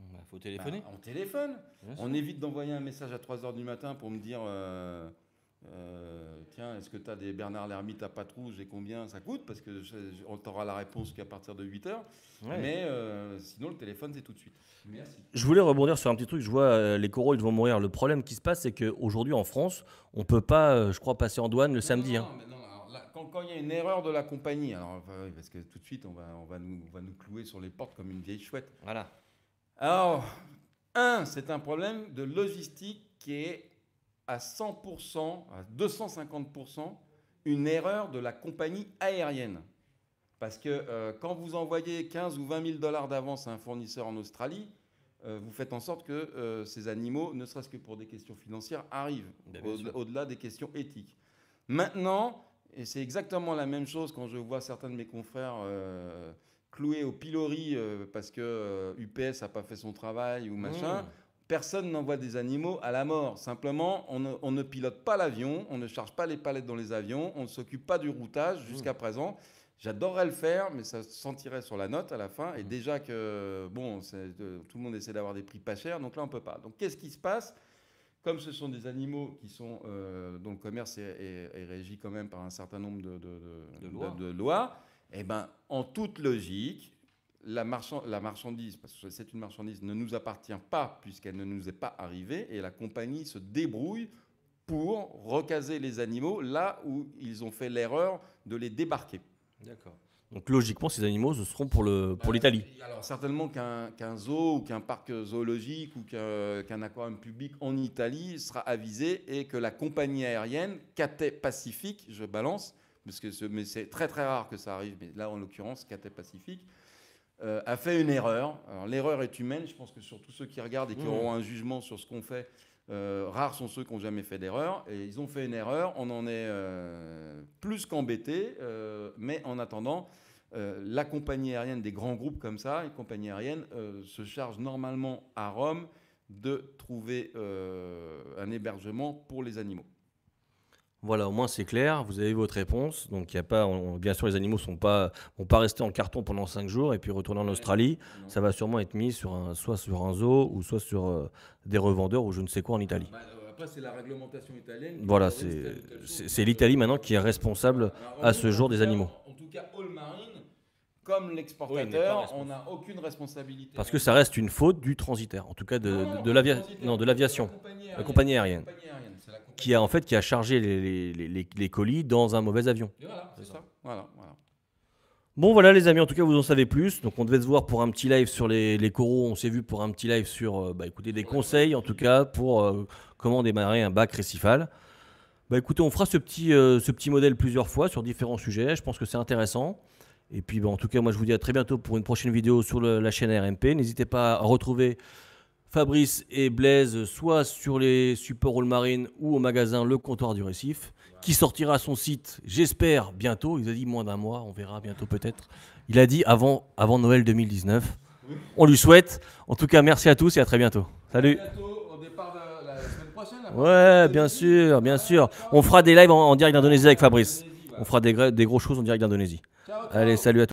Il faut téléphoner. Bah, On téléphone. Bien sûr. On évite d'envoyer un message à 3h du matin pour me dire euh, euh, Tiens, est-ce que tu as des Bernard Lermite à patte rouge et combien ça coûte? Parce que je- on t'aura la réponse qu'à partir de 8h. Ouais. Mais euh, sinon, le téléphone, c'est tout de suite. Merci. Je voulais rebondir sur un petit truc. Je vois euh, les coraux, ils vont mourir. Le problème qui se passe, c'est qu'aujourd'hui en France, on peut pas, euh, je crois, passer en douane le samedi. Non, hein. non, mais non, alors là, quand, quand il y a une erreur de la compagnie, alors, parce que tout de suite, on va, on, va nous, on va nous clouer sur les portes comme une vieille chouette. Voilà. Alors, un, c'est un problème de logistique qui est à 100%, à 250%, une erreur de la compagnie aérienne. Parce que euh, quand vous envoyez 15 ou 20 000 dollars d'avance à un fournisseur en Australie, euh, vous faites en sorte que euh, ces animaux, ne serait-ce que pour des questions financières, arrivent, au- au-delà des questions éthiques. Maintenant, et c'est exactement la même chose quand je vois certains de mes confrères cloués au pilori parce que UPS n'a pas fait son travail ou machin, Mmh. Personne n'envoie des animaux à la mort. Simplement, on ne, on ne pilote pas l'avion, on ne charge pas les palettes dans les avions, on ne s'occupe pas du routage jusqu'à présent. J'adorerais le faire, mais ça se sentirait sur la note à la fin. Et déjà que, bon, euh, tout le monde essaie d'avoir des prix pas chers, donc là, on ne peut pas. Donc, qu'est-ce qui se passe? Comme ce sont des animaux qui sont, euh, dont le commerce est, est- est régi quand même par un certain nombre de- de lois, eh ben, en toute logique, la, marchand- la marchandise, parce que c'est une marchandise, ne nous appartient pas puisqu'elle ne nous est pas arrivée, et la compagnie se débrouille pour recaser les animaux là où ils ont fait l'erreur de les débarquer. D'accord. Donc logiquement, ces animaux, ce seront pour le pour Euh, l'Italie. Alors certainement qu'un qu'un zoo ou qu'un parc zoologique ou qu'un qu'un aquarium public en Italie sera avisé et que la compagnie aérienne Cathay Pacific, je balance, parce que c'est très très rare que ça arrive, mais là en l'occurrence Cathay Pacific, euh, a fait une erreur. Alors l'erreur est humaine, je pense que sur tous ceux qui regardent et qui Mmh. auront un jugement sur ce qu'on fait, euh, rares sont ceux qui n'ont jamais fait d'erreur. Et ils ont fait une erreur, on en est euh, plus qu'embêtés, euh, mais en attendant, la compagnie aérienne des grands groupes comme ça, une compagnie aérienne, se charge normalement à Rome de trouver un hébergement pour les animaux. Voilà, au moins c'est clair, vous avez votre réponse. Donc il y a pas, on- bien sûr, les animaux sont pas, vont pas rester en carton pendant 5 jours et puis retourner en Australie. Non. Ça va sûrement être mis sur un, soit sur un zoo ou soit sur euh, des revendeurs ou je ne sais quoi en Italie. Bah, euh, après, c'est la réglementation italienne. Voilà, c'est- l'Italie maintenant qui est responsable. Alors, à ce jour des cas- animaux. En tout cas, All Marine, comme l'exportateur, on n'a aucune responsabilité. Parce que ça reste une faute du transitaire, en tout cas de, de- non, de l'aviation, la compagnie la aérienne. compagnie aérienne, La compagnie aérienne, c'est la compagnie qui a en fait qui a chargé les, les- les- les- les colis dans un mauvais avion. Voilà, c'est ça. Voilà, voilà. Bon voilà les amis, en tout cas vous en savez plus. Donc on devait se voir pour un petit live sur les, les coraux, on s'est vu pour un petit live sur euh, bah, écoutez, des conseils en tout cas pour euh, comment démarrer un bac récifal. Bah écoutez, on fera ce petit, euh, ce petit modèle plusieurs fois sur différents sujets, je pense que c'est intéressant. Et puis bah, en tout cas moi je vous dis à très bientôt pour une prochaine vidéo sur le- la chaîne RMP. N'hésitez pas à retrouver Fabrice et Blaise soit sur les supports All Marine ou au magasin Le Comptoir du Récif qui sortira son site, j'espère, bientôt. Il a dit moins d'un mois, on verra bientôt peut-être. Il a dit avant, avant Noël 2019. On lui souhaite. En tout cas, merci à tous et à très bientôt. Salut. Bientôt, au départ de la semaine prochaine. Ouais, bien sûr, bien sûr. On fera des lives en, en direct d'Indonésie avec Fabrice. On fera des, des gros choses en direct d'Indonésie. Allez, salut à tous.